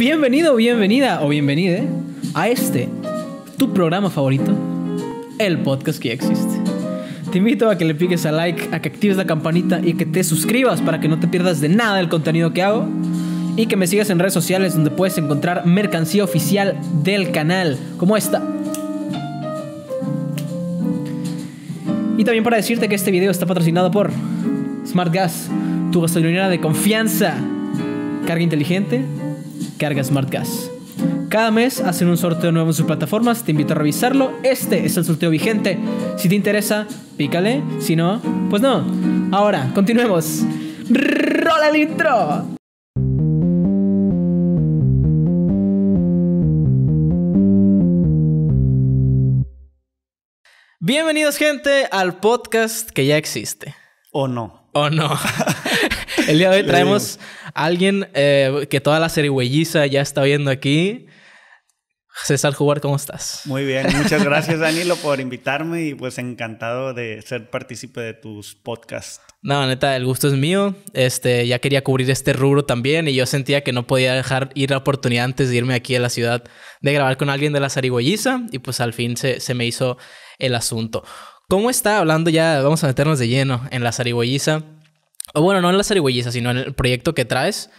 Bienvenido, bienvenida o bienvenide a este, tu programa favorito, el podcast que existe. Te invito a que le piques a like, a que actives la campanita y que te suscribas para que no te pierdas de nada del contenido que hago. Y que me sigas en redes sociales donde puedes encontrar mercancía oficial del canal, como esta. Y también para decirte que este video está patrocinado por Smart Gas, tu gasolinera de confianza. Carga inteligente, carga Smart Gas. Cada mes hacen un sorteo nuevo en sus plataformas, te invito a revisarlo. Este es el sorteo vigente. Si te interesa, pícale. Si no, pues no. Ahora, continuemos. ¡Rola el intro! Bienvenidos gente al podcast que ya existe. ¿O no? ¿O no? el día de hoy traemos a alguien eh, que toda la serigüelliza ya está viendo aquí. César Jugar, ¿cómo estás? Muy bien, muchas gracias Danilo por invitarme y pues encantado de ser partícipe de tus podcasts. No, neta, el gusto es mío. Este, ya quería cubrir este rubro también y yo sentía que no podía dejar ir la oportunidad antes de irme aquí a la ciudad de grabar con alguien de la zarigüeyiza y pues al fin se, se me hizo el asunto. ¿Cómo está hablando ya? Vamos a meternos de lleno en la zarigüeyiza. O bueno, no en la zarigüeyiza, sino en el proyecto que traes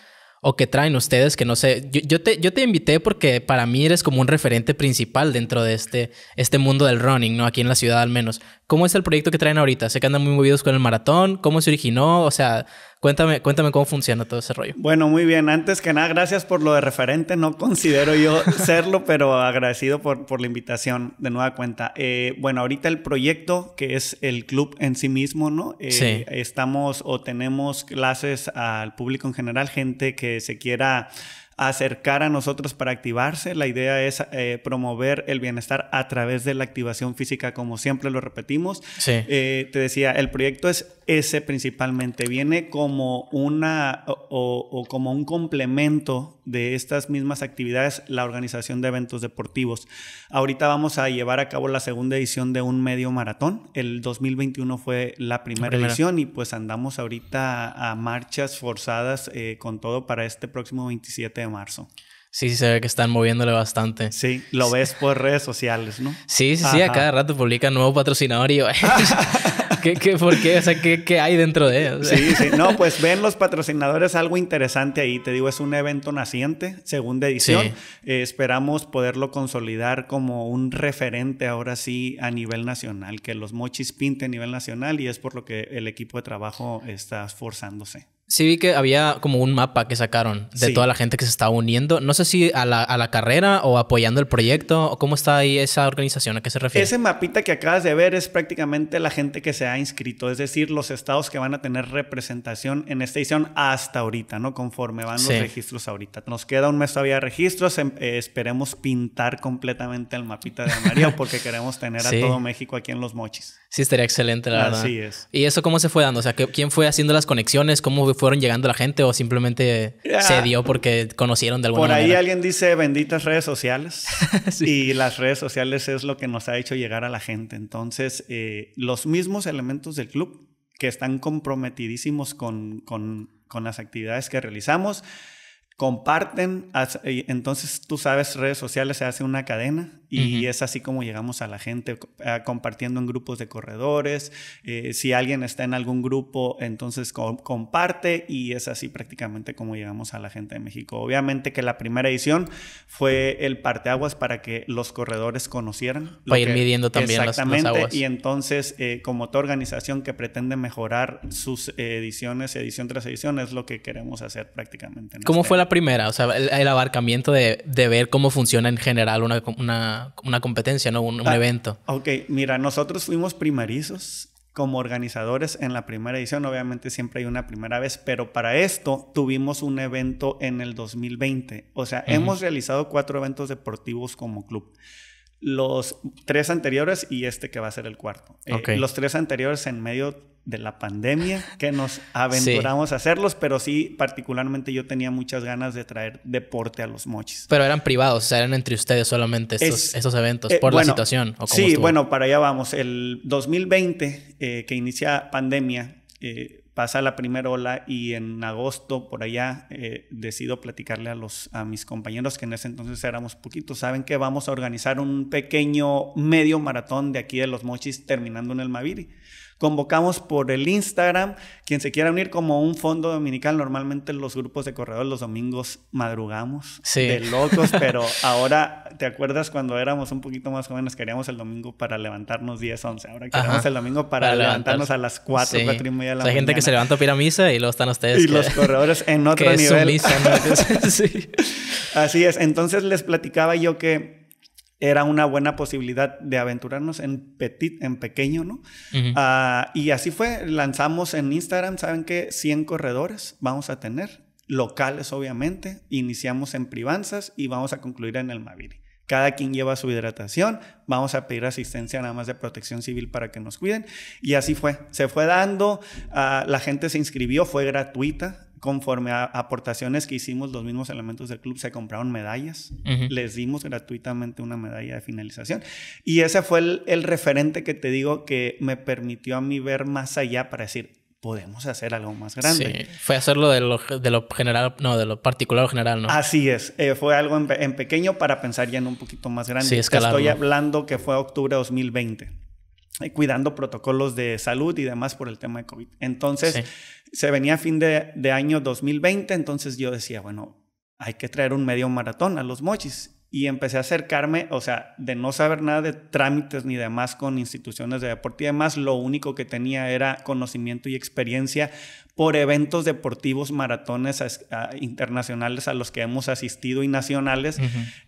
o que traen ustedes, que no sé. Yo, te, yo te invité porque para mí eres como un referente principal dentro de este, este mundo del running, ¿no? Aquí en la ciudad al menos. ¿Cómo es el proyecto que traen ahorita? Sé que andan muy movidos con el maratón. ¿Cómo se originó? O sea, Cuéntame, cuéntame cómo funciona todo ese rollo. Bueno, muy bien. Antes que nada, gracias por lo de referente. No considero yo serlo, pero agradecido por, por la invitación de nueva cuenta. Eh, bueno, ahorita el proyecto, que es el club en sí mismo, ¿no? Eh, sí. Estamos o tenemos clases al público en general, gente que se quiera acercar a nosotros para activarse. La idea es eh, promover el bienestar a través de la activación física, como siempre lo repetimos. Sí. Eh, te decía, el proyecto es ese principalmente. Viene como una o, o, como un complemento de estas mismas actividades, la organización de eventos deportivos. Ahorita vamos a llevar a cabo la segunda edición de un medio maratón. El 2021 fue la primera, la primera. edición y pues andamos ahorita a marchas forzadas eh, con todo para este próximo 27 de marzo. Sí, sí, se ve que están moviéndole bastante. Sí, lo ves por redes sociales, ¿no? Sí, sí, sí, a cada rato publican nuevo patrocinador y yo, ¿Qué, qué, por qué? O sea, ¿qué, qué hay dentro de ellos? Sí, sí. No, pues ven los patrocinadores algo interesante ahí. Te digo, es un evento naciente, segunda edición. Sí. Eh, esperamos poderlo consolidar como un referente ahora sí a nivel nacional, que los mochis pinte a nivel nacional y es por lo que el equipo de trabajo está esforzándose. Sí vi que había como un mapa que sacaron de sí. toda la gente que se estaba uniendo. No sé si a la, a la, carrera o apoyando el proyecto o cómo está ahí esa organización, ¿a qué se refiere? Ese mapita que acabas de ver es prácticamente la gente que se ha inscrito, es decir, los estados que van a tener representación en esta edición hasta ahorita, ¿no? Conforme van los sí. registros ahorita. Nos queda un mes todavía de registros, eh, esperemos pintar completamente el mapita de amarillo porque queremos tener sí. a todo México aquí en Los Mochis. Sí, estaría excelente, la verdad. Así es. ¿Y eso cómo se fue dando? O sea, ¿quién fue haciendo las conexiones? ¿Cómo fueron llegando la gente o simplemente yeah. se dio porque conocieron de alguna manera? Por ahí manera? alguien dice benditas redes sociales sí. y las redes sociales es lo que nos ha hecho llegar a la gente. Entonces, eh, los mismos elementos del club que están comprometidísimos con, con, con las actividades que realizamos, comparten, entonces tú sabes, redes sociales se hace una cadena y uh -huh. es así como llegamos a la gente, eh, compartiendo en grupos de corredores, eh, si alguien está en algún grupo, entonces co comparte y es así prácticamente como llegamos a la gente de México. Obviamente que la primera edición fue el parteaguas para que los corredores conocieran. Para ir que, midiendo también exactamente, las, las aguas. Y entonces, eh, como toda organización que pretende mejorar sus ediciones, edición tras edición, es lo que queremos hacer prácticamente. ¿Cómo este fue la primera? O sea, el, el abarcamiento de, de, ver cómo funciona en general una, una, una competencia, ¿no? Un, un ah, evento. Ok, mira, nosotros fuimos primerizos como organizadores en la primera edición. Obviamente siempre hay una primera vez, pero para esto tuvimos un evento en el 2020. O sea, uh -huh. hemos realizado cuatro eventos deportivos como club los tres anteriores y este que va a ser el cuarto. Okay. Eh, los tres anteriores en medio de la pandemia que nos aventuramos sí. a hacerlos, pero sí, particularmente yo tenía muchas ganas de traer deporte a los mochis. Pero eran privados, o sea, eran entre ustedes solamente estos, es, esos eventos, eh, por bueno, la situación. ¿o cómo sí, estuvo? bueno, para allá vamos. El 2020, eh, que inicia pandemia, eh, pasa la primera ola y en agosto por allá eh, decido platicarle a, los, a mis compañeros que en ese entonces éramos poquitos, saben que vamos a organizar un pequeño medio maratón de aquí de Los Mochis terminando en el Maviri convocamos por el Instagram. Quien se quiera unir como un fondo dominical, normalmente los grupos de corredores los domingos madrugamos sí. de locos, pero ahora, ¿te acuerdas cuando éramos un poquito más jóvenes? Queríamos el domingo para levantarnos 10, 11. Ahora queremos el domingo para, levantarnos a las 4, 4 y media de la Hay gente que se levanta para ir a misa y luego están ustedes. Y los corredores en otro nivel. sí. Así es. Entonces les platicaba yo que era una buena posibilidad de aventurarnos en petit, en pequeño, ¿no? Ah, y así fue, lanzamos en Instagram, ¿saben qué? 100 corredores vamos a tener, locales obviamente, iniciamos en Privanzas y vamos a concluir en el Maviri. Cada quien lleva su hidratación, vamos a pedir asistencia nada más de protección civil para que nos cuiden. Y así fue, se fue dando, ah, la gente se inscribió, fue gratuita, conforme a aportaciones que hicimos los mismos elementos del club, se compraron medallas. Les dimos gratuitamente una medalla de finalización. Y ese fue el, referente que te digo que me permitió a mí ver más allá para decir, podemos hacer algo más grande. Sí, fue hacerlo de lo, de lo general, no, de lo particular o general, ¿no? Así es, eh, fue algo en, pequeño para pensar ya en un poquito más grande. Sí, Estoy hablando que fue octubre de 2020 eh, cuidando protocolos de salud y demás por el tema de COVID. Entonces, se venía a fin de, de, año 2020, entonces yo decía, bueno, hay que traer un medio maratón a los mochis. Y empecé a acercarme, o sea, de no saber nada de trámites ni demás con instituciones de deporte y demás, lo único que tenía era conocimiento y experiencia por eventos deportivos, maratones internacionales a los que hemos asistido y nacionales,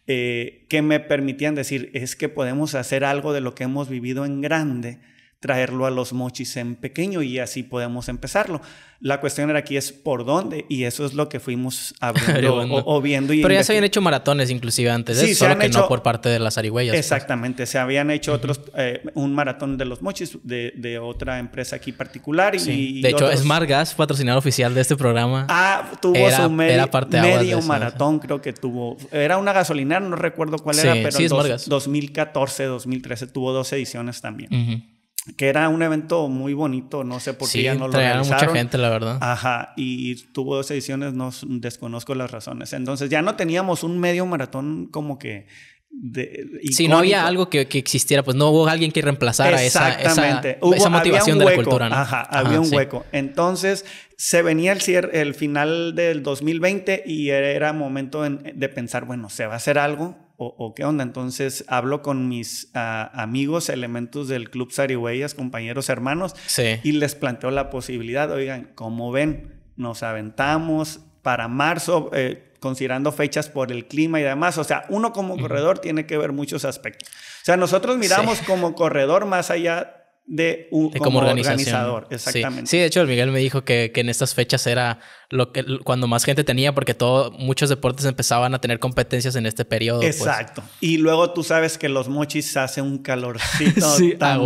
eh, que me permitían decir, es que podemos hacer algo de lo que hemos vivido en grande traerlo a los mochis en pequeño y así podemos empezarlo. La cuestión era aquí es por dónde y eso es lo que fuimos abriendo o, viendo. Y Pero ya se habían hecho maratones inclusive antes, sí, solo que no por parte de las arigüeyas. Pues. Exactamente, se habían hecho otros, eh, un maratón de los mochis de, de otra empresa aquí particular. Y, de hecho, Smart Gas, patrocinador oficial de este programa. Ah, tuvo su medio maratón, creo que tuvo. Era una gasolinera, no recuerdo cuál era, pero en 2014, 2013 tuvo dos ediciones también que era un evento muy bonito, no sé por qué ya no lo realizaron. mucha gente, la verdad. Ajá, y tuvo dos ediciones, no desconozco las razones. Entonces ya no teníamos un medio maratón como que de, si no había algo que, que, existiera, pues no hubo alguien que reemplazara esa, esa, esa, motivación de la cultura. ¿no? Ajá, había un hueco. Entonces se venía el, cierre, el final del 2020 y era momento de pensar, bueno, ¿se va a hacer algo? O, qué onda. Entonces hablo con mis ah, amigos, elementos del Club Sarigüeyas, compañeros hermanos, y les planteo la posibilidad, oigan, como ven, nos aventamos para marzo, eh, considerando fechas por el clima y demás. O sea, uno como corredor tiene que ver muchos aspectos. O sea, nosotros miramos como corredor más allá de un como, organizador. Exactamente. Sí. de hecho, el Miguel me dijo que, que, en estas fechas era lo que cuando más gente tenía, porque todo, muchos deportes empezaban a tener competencias en este periodo. Pues. Exacto. Y luego tú sabes que los mochis hace un calorcito tan,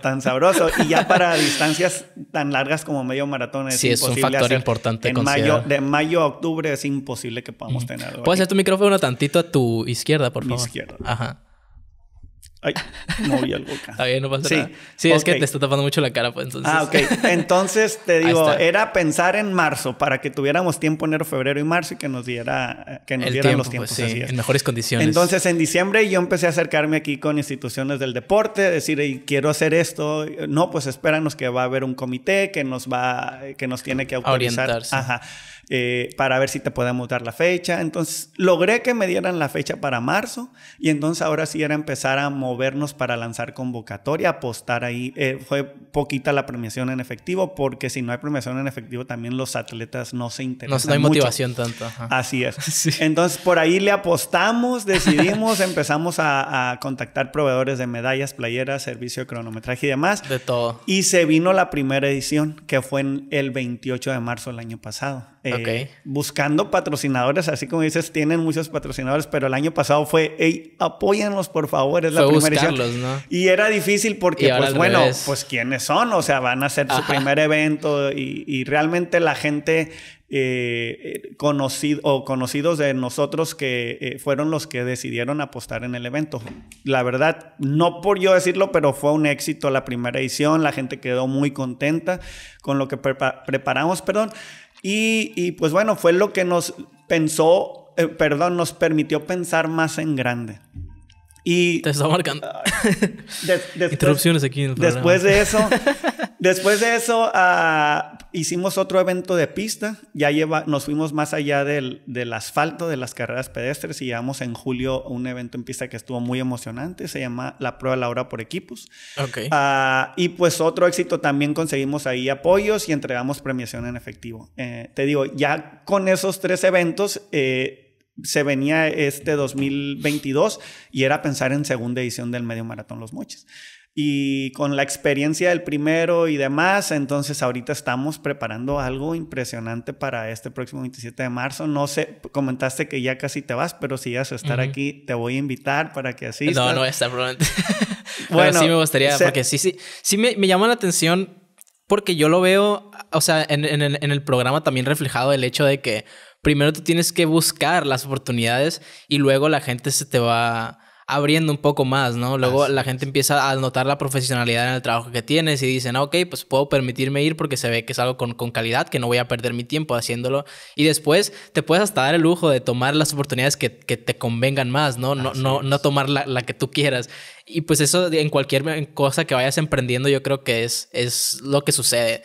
tan, sabroso. Y ya para distancias tan largas como medio maratón es sí, es un factor importante. En mayo, de mayo a octubre es imposible que podamos tener. ¿Puedes hacer tu micrófono tantito a tu izquierda, por favor? Mi izquierda. Ajá. Ay, moví algo acá. Está bien, no pasa nada. Sí, es que te está tapando mucho la cara, pues entonces. Ah, ok. Entonces te digo, era pensar en marzo para que tuviéramos tiempo enero, febrero y marzo y que nos diera, que nos dieran los pues, tiempos. en mejores condiciones. Entonces en diciembre yo empecé a acercarme aquí con instituciones del deporte, decir, quiero hacer esto. No, pues espéranos que va a haber un comité que nos va, que nos tiene que autorizar. Orientarse. Ajá. Eh, para ver si te podemos dar la fecha. Entonces, logré que me dieran la fecha para marzo y entonces ahora sí era empezar a movernos para lanzar convocatoria, apostar ahí. Eh, fue poquita la premiación en efectivo porque si no hay premiación en efectivo también los atletas no se interesan. No, hay motivación tanto. Así es. Entonces, por ahí le apostamos, decidimos, empezamos a, a contactar proveedores de medallas, playeras, servicio de cronometraje y demás. De todo. Y se vino la primera edición que fue en el 28 de marzo del año pasado. Eh, eh, buscando patrocinadores, así como dices, tienen muchos patrocinadores, pero el año pasado fue, hey, apóyanos por favor, es la primera edición. ¿no? Y era difícil porque, pues bueno, pues quiénes son, o sea, van a hacer su primer evento y, y realmente la gente eh, conocido, o conocidos de nosotros que eh, fueron los que decidieron apostar en el evento. La verdad, no por yo decirlo, pero fue un éxito la primera edición, la gente quedó muy contenta con lo que preparamos, perdón, y, pues bueno, fue lo que nos pensó, eh, perdón, nos permitió pensar más en grande. Y, Te está marcando. Interrupciones aquí en el Después de eso, después de eso ah, hicimos otro evento de pista. Ya lleva, nos fuimos más allá del, del, asfalto, de las carreras pedestres y llevamos en julio un evento en pista que estuvo muy emocionante. Se llama La Prueba de la Hora por Equipos. Okay. Ah, y pues otro éxito también conseguimos ahí apoyos y entregamos premiación en efectivo. Eh, te digo, ya con esos tres eventos... Eh, se venía este 2022 y era pensar en segunda edición del medio maratón Los Moches. Y con la experiencia del primero y demás, entonces ahorita estamos preparando algo impresionante para este próximo 27 de marzo. No sé, comentaste que ya casi te vas, pero si vas a estar aquí, te voy a invitar para que asistas. No, no está probablemente. bueno, sí me gustaría, porque sí, sí, sí me, me llama la atención porque yo lo veo, o sea, en, en, en el programa también reflejado el hecho de que primero tú tienes que buscar las oportunidades y luego la gente se te va abriendo un poco más, ¿no? Luego la gente empieza a notar la profesionalidad en el trabajo que tienes y dicen, ah, ok, pues puedo permitirme ir porque se ve que es algo con, con, calidad, que no voy a perder mi tiempo haciéndolo. Y después te puedes hasta dar el lujo de tomar las oportunidades que, que te convengan más, ¿no? No, no, no, tomar la, la, que tú quieras. Y pues eso en cualquier cosa que vayas emprendiendo yo creo que es, es lo que sucede.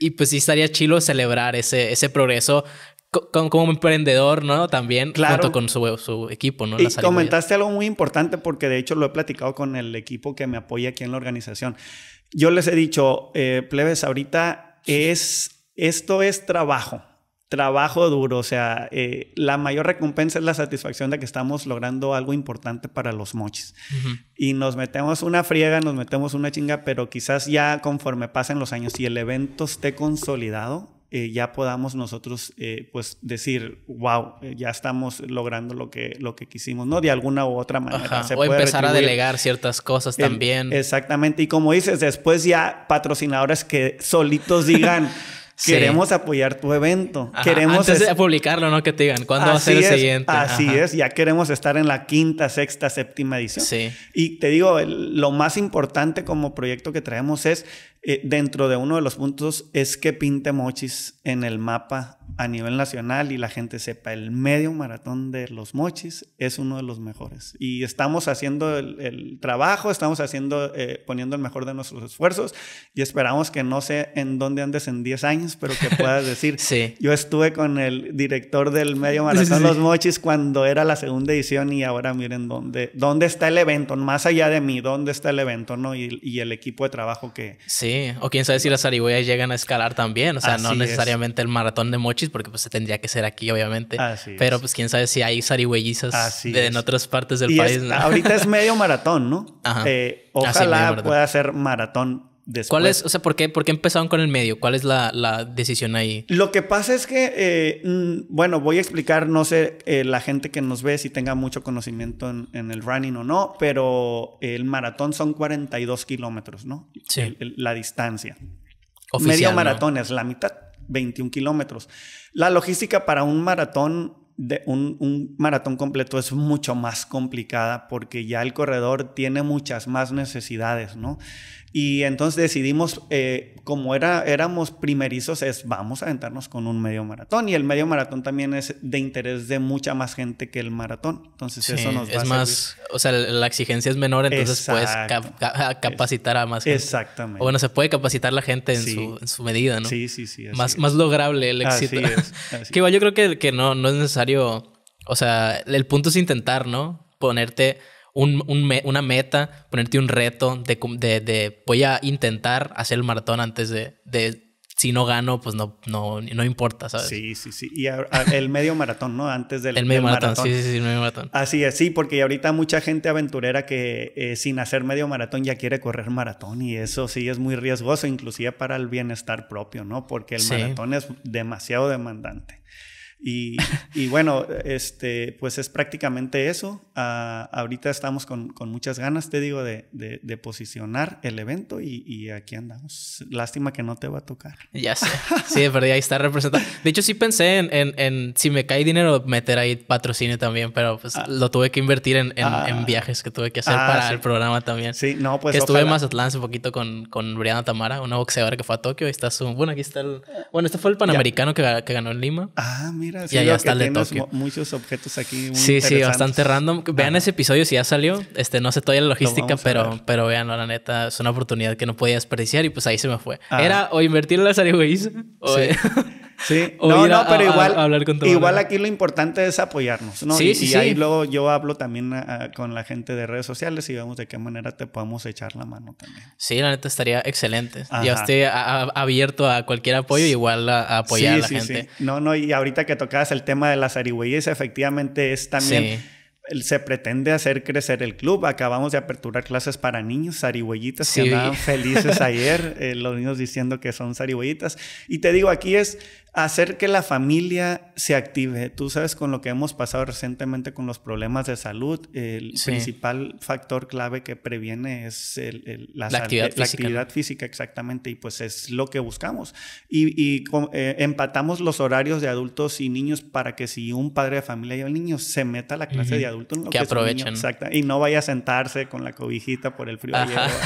Y pues sí estaría chilo celebrar ese, ese progreso como, emprendedor, ¿no? También junto con su, su equipo, ¿no? Y comentaste algo muy importante porque de hecho lo he platicado con el equipo que me apoya aquí en la organización. Yo les he dicho, eh, plebes, ahorita es, esto es trabajo, trabajo duro, o sea, eh, la mayor recompensa es la satisfacción de que estamos logrando algo importante para los mochis. Y nos metemos una friega, nos metemos una chinga, pero quizás ya conforme pasen los años y el evento esté consolidado, eh, ya podamos nosotros eh, pues decir, wow, eh, ya estamos logrando lo que, lo que quisimos, ¿no? De alguna u otra manera. o empezar a delegar ciertas cosas también. Exactamente. Y como dices, después ya patrocinadores que solitos digan... Queremos apoyar tu evento. Queremos Antes de publicarlo, ¿no? Que te digan, ¿cuándo va a ser el siguiente? Así es, ya queremos estar en la quinta, sexta, séptima edición. Sí. Y te digo, lo más importante como proyecto que traemos es eh, dentro de uno de los puntos es que pinte Mochis en el mapa a nivel nacional y la gente sepa, el medio maratón de los Mochis es uno de los mejores. Y estamos haciendo el, trabajo, estamos haciendo, eh, poniendo el mejor de nuestros esfuerzos y esperamos que no sé en dónde andes en 10 años, pero que puedas decir, sí. yo estuve con el director del medio maratón Los Mochis cuando era la segunda edición y ahora miren dónde, dónde está el evento, más allá de mí, dónde está el evento, ¿no? Y, y el equipo de trabajo que... Sí o quién sabe si las zarigüeyas llegan a escalar también. O sea, no necesariamente el maratón de mochis, porque pues se tendría que ser aquí, obviamente. Pero pues quién sabe si hay zarigüeyizas en otras partes del país. Ahorita es medio maratón, ¿no? Eh, ojalá pueda ser maratón Después. ¿Cuál es, o sea, ¿por qué, por qué empezaron con el medio? ¿Cuál es la, la decisión ahí? Lo que pasa es que, eh, mm, bueno, voy a explicar, no sé, eh, la gente que nos ve si tenga mucho conocimiento en, en, el running o no, pero el maratón son 42 kilómetros, ¿no? Sí. la distancia. Medio maratón es la mitad, 21 kilómetros. La logística para un maratón de un, un, maratón completo es mucho más complicada porque ya el corredor tiene muchas más necesidades, ¿no? Y entonces decidimos, eh, como era, éramos primerizos, es vamos a aventarnos con un medio maratón. Y el medio maratón también es de interés de mucha más gente que el maratón. Entonces eso nos va es más, o sea, la exigencia es menor, entonces puedes capacitar a más gente. Exactamente. O bueno, se puede capacitar la gente en, su, en su, medida, ¿no? Sí, sí, sí. Más, más lograble el éxito. que igual yo creo que, que no, no es necesario, o sea, el punto es intentar, ¿no? Ponerte un, una meta, ponerte un reto de, de, de, voy a intentar hacer el maratón antes de, de si no gano, pues no, no, no importa, ¿sabes? Sí, sí, sí. Y el medio maratón, ¿no? Antes del el medio maratón, Sí, sí, sí, el medio maratón. Así es, sí, porque ahorita mucha gente aventurera que eh, sin hacer medio maratón ya quiere correr maratón y eso sí es muy riesgoso, inclusive para el bienestar propio, ¿no? Porque el maratón es demasiado demandante. Y, y, bueno, este, pues es prácticamente eso. Uh, ahorita estamos con, con, muchas ganas, te digo, de, de, de posicionar el evento y, y, aquí andamos. Lástima que no te va a tocar. Ya sé. Sí, pero ahí está representado. De hecho, sí pensé en, en, en, si me cae dinero, meter ahí patrocinio también, pero pues ah. lo tuve que invertir en, en, ah. viajes que tuve que hacer ah, para el programa también. Sí, no, pues. Que estuve en Mazatlán hace poquito con, con Brianna Tamara, una boxeadora que fue a Tokio. Ahí está su. Bueno, aquí está el. Bueno, este fue el panamericano que, que, ganó en Lima. Ah, mira, sí. Y allá está el de Tokio. Muchos objetos aquí. sí, sí, bastante random. Vean ese episodio si ya salió. Este, no sé todavía la logística, pero, pero vean, la neta, es una oportunidad que no podía desperdiciar y pues ahí se me fue. Era o invertir en la Sarigüeyes o. Sí. Sí, no, no, pero igual, igual aquí lo importante es apoyarnos, ¿no? Sí, y, sí, y ahí luego yo hablo también con la gente de redes sociales y vemos de qué manera te podemos echar la mano también. Sí, la neta estaría excelente. Yo estoy abierto a cualquier apoyo, igual a, apoyar a la gente. No, no, y ahorita que tocabas el tema de las arihueyes, efectivamente es también se pretende hacer crecer el club. Acabamos de aperturar clases para niños, zarigüeyitas, que andaban felices ayer, eh, los niños diciendo que son zarigüeyitas. Y te digo, aquí es hacer que la familia se active. Tú sabes con lo que hemos pasado recientemente con los problemas de salud, el principal factor clave que previene es la, actividad, física. exactamente, y pues es lo que buscamos. Y, eh, empatamos los horarios de adultos y niños para que si un padre de familia lleva niños, se meta a la clase de adultos. Que, aprovechen. y no vaya a sentarse con la cobijita por el frío.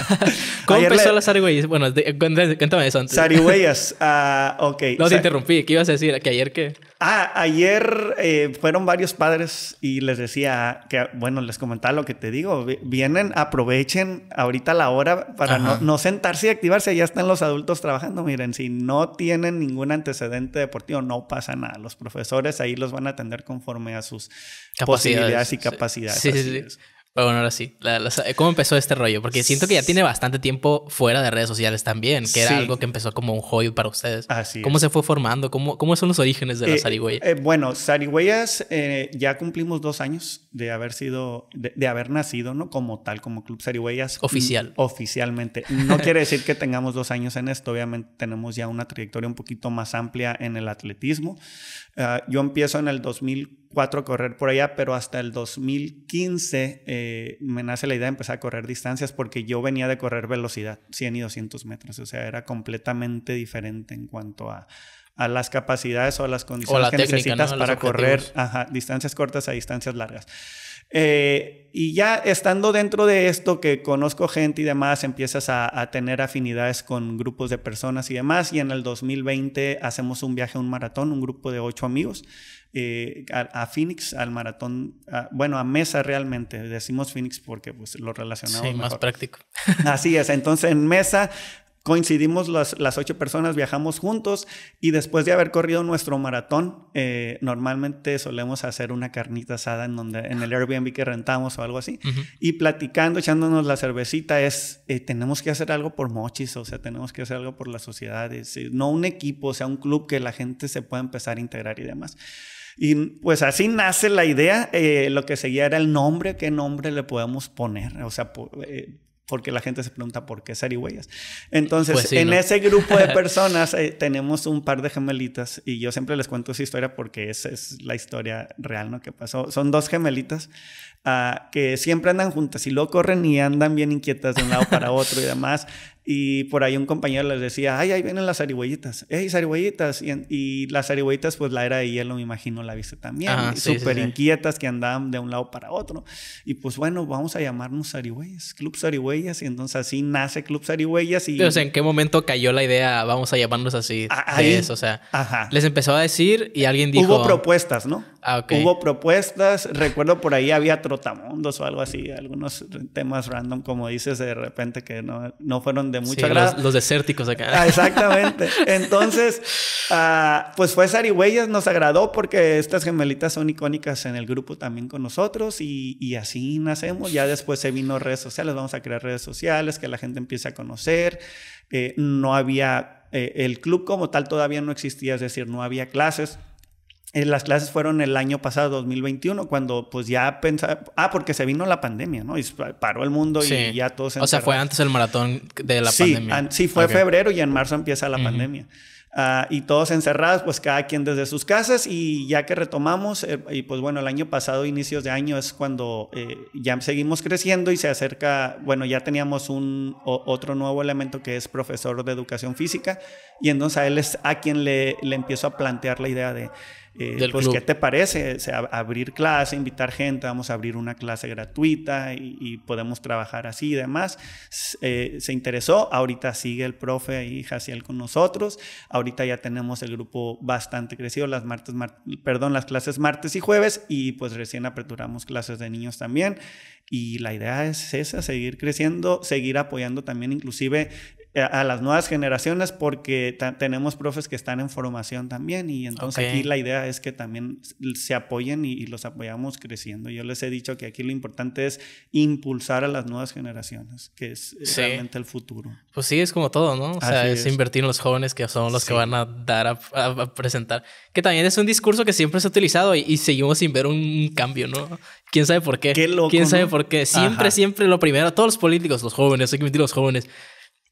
¿Cómo empezó las zarigüeyas? Bueno, cuéntame eso antes. Zarigüeyas, uh, ok. No te interrumpí. ¿qué ibas a decir? ¿Que ayer qué? Ah, ayer eh, fueron varios padres y les decía que, bueno, les comentaba lo que te digo. Vienen, aprovechen ahorita la hora para no, sentarse y activarse. Ya están los adultos trabajando. Miren, si no tienen ningún antecedente deportivo, no pasa nada. Los profesores ahí los van a atender conforme a sus posibilidades y capacidades. Sí, sí, sí. Bueno, ahora sí. ¿Cómo empezó este rollo? Porque siento que ya tiene bastante tiempo fuera de redes sociales también, que era algo que empezó como un hobby para ustedes. Así ¿Cómo se fue formando? ¿Cómo, ¿Cómo son los orígenes de las eh, eh, bueno, Sarigüeyas eh, ya cumplimos dos años de haber sido, de, haber nacido, ¿no? Como tal, como Club Sarigüeyas. Oficial. Oficialmente. No quiere decir que tengamos dos años en esto. Obviamente tenemos ya una trayectoria un poquito más amplia en el atletismo. Ah, yo empiezo en el 2004 a correr por allá, pero hasta el 2015 eh, me nace la idea de empezar a correr distancias porque yo venía de correr velocidad, 100 y 200 metros, o sea, era completamente diferente en cuanto a, a las capacidades o a las condiciones que necesitas para correr distancias cortas a distancias largas. Eh, y ya estando dentro de esto, que conozco gente y demás, empiezas a, tener afinidades con grupos de personas y demás. Y en el 2020 hacemos un viaje a un maratón, un grupo de ocho amigos, eh, a, Phoenix, al maratón, bueno, a Mesa realmente. Decimos Phoenix porque pues, lo relacionamos. Sí, más práctico. Así es. Entonces en Mesa coincidimos las, las, ocho personas, viajamos juntos y después de haber corrido nuestro maratón, eh, normalmente solemos hacer una carnita asada en, donde, en el Airbnb que rentamos o algo así. Y platicando, echándonos la cervecita, es, eh, tenemos que hacer algo por Mochis, o sea, tenemos que hacer algo por las sociedades, no un equipo, o sea, un club que la gente se pueda empezar a integrar y demás. Y pues así nace la idea. Eh, lo que seguía era el nombre, qué nombre le podemos poner. O sea, porque la gente se pregunta por qué zarigüeyas. Entonces, pues en ese grupo de personas eh, tenemos un par de gemelitas y yo siempre les cuento esa historia porque esa es la historia real, ¿no? Que pasó. Son dos gemelitas uh, que siempre andan juntas y luego corren y andan bien inquietas de un lado para otro y demás. Y por ahí un compañero les decía, ay, ahí vienen las zarigüeyitas, hey, zarigüeyitas. Y, y, las zarigüeyitas, pues la era de hielo, me imagino, la viste también. Súper inquietas que andaban de un lado para otro. Y pues bueno, vamos a llamarnos zarigüeyas, Club Zarigüeyas. Y entonces así nace Club Zarigüeyas. Y... Pero, ¿en qué momento cayó la idea, vamos a llamarnos así? Ahí, eso, o sea, les empezó a decir y alguien dijo... Hubo propuestas, ¿no? Ah, Hubo propuestas, recuerdo por ahí había trotamundos o algo así, algunos temas random, como dices, de repente que no, no fueron de mucha sí, Los, desérticos acá. Ah, exactamente. Entonces, uh, pues fue Sarigüeyas, nos agradó porque estas gemelitas son icónicas en el grupo también con nosotros y, y, así nacemos. Ya después se vino redes sociales, vamos a crear redes sociales, que la gente empiece a conocer. Eh, no había, eh, el club como tal todavía no existía, es decir, no había clases eh, las clases fueron el año pasado, 2021, cuando pues ya pensaba, ah, porque se vino la pandemia, ¿no? Y paró el mundo y ya todos O sea, fue antes el maratón de la sí, pandemia. sí, fue febrero y en marzo empieza la pandemia. Ah, y todos encerrados, pues cada quien desde sus casas y ya que retomamos, eh, y pues bueno, el año pasado, inicios de año, es cuando eh, ya seguimos creciendo y se acerca, bueno, ya teníamos un otro nuevo elemento que es profesor de educación física y entonces a él es a quien le, le empiezo a plantear la idea de eh, pues, ¿qué te parece? O sea, abrir clase, invitar gente, vamos a abrir una clase gratuita y, podemos trabajar así y demás. Eh, se interesó, ahorita sigue el profe ahí, Jaciel, con nosotros. Ahorita ya tenemos el grupo bastante crecido, las martes, perdón, las clases martes y jueves y pues recién aperturamos clases de niños también. Y la idea es esa, seguir creciendo, seguir apoyando también inclusive a las nuevas generaciones porque tenemos profes que están en formación también y entonces aquí la idea es que también se apoyen y, los apoyamos creciendo. Yo les he dicho que aquí lo importante es impulsar a las nuevas generaciones, que es realmente el futuro. Pues sí, es como todo, ¿no? O sea, es, invertir en los jóvenes que son los que van a dar a, presentar. Que también es un discurso que siempre se ha utilizado y, seguimos sin ver un cambio, ¿no? ¿Quién sabe por qué? ¿Quién sabe por qué? Siempre, siempre lo primero, todos los políticos, los jóvenes, hay que invertir los jóvenes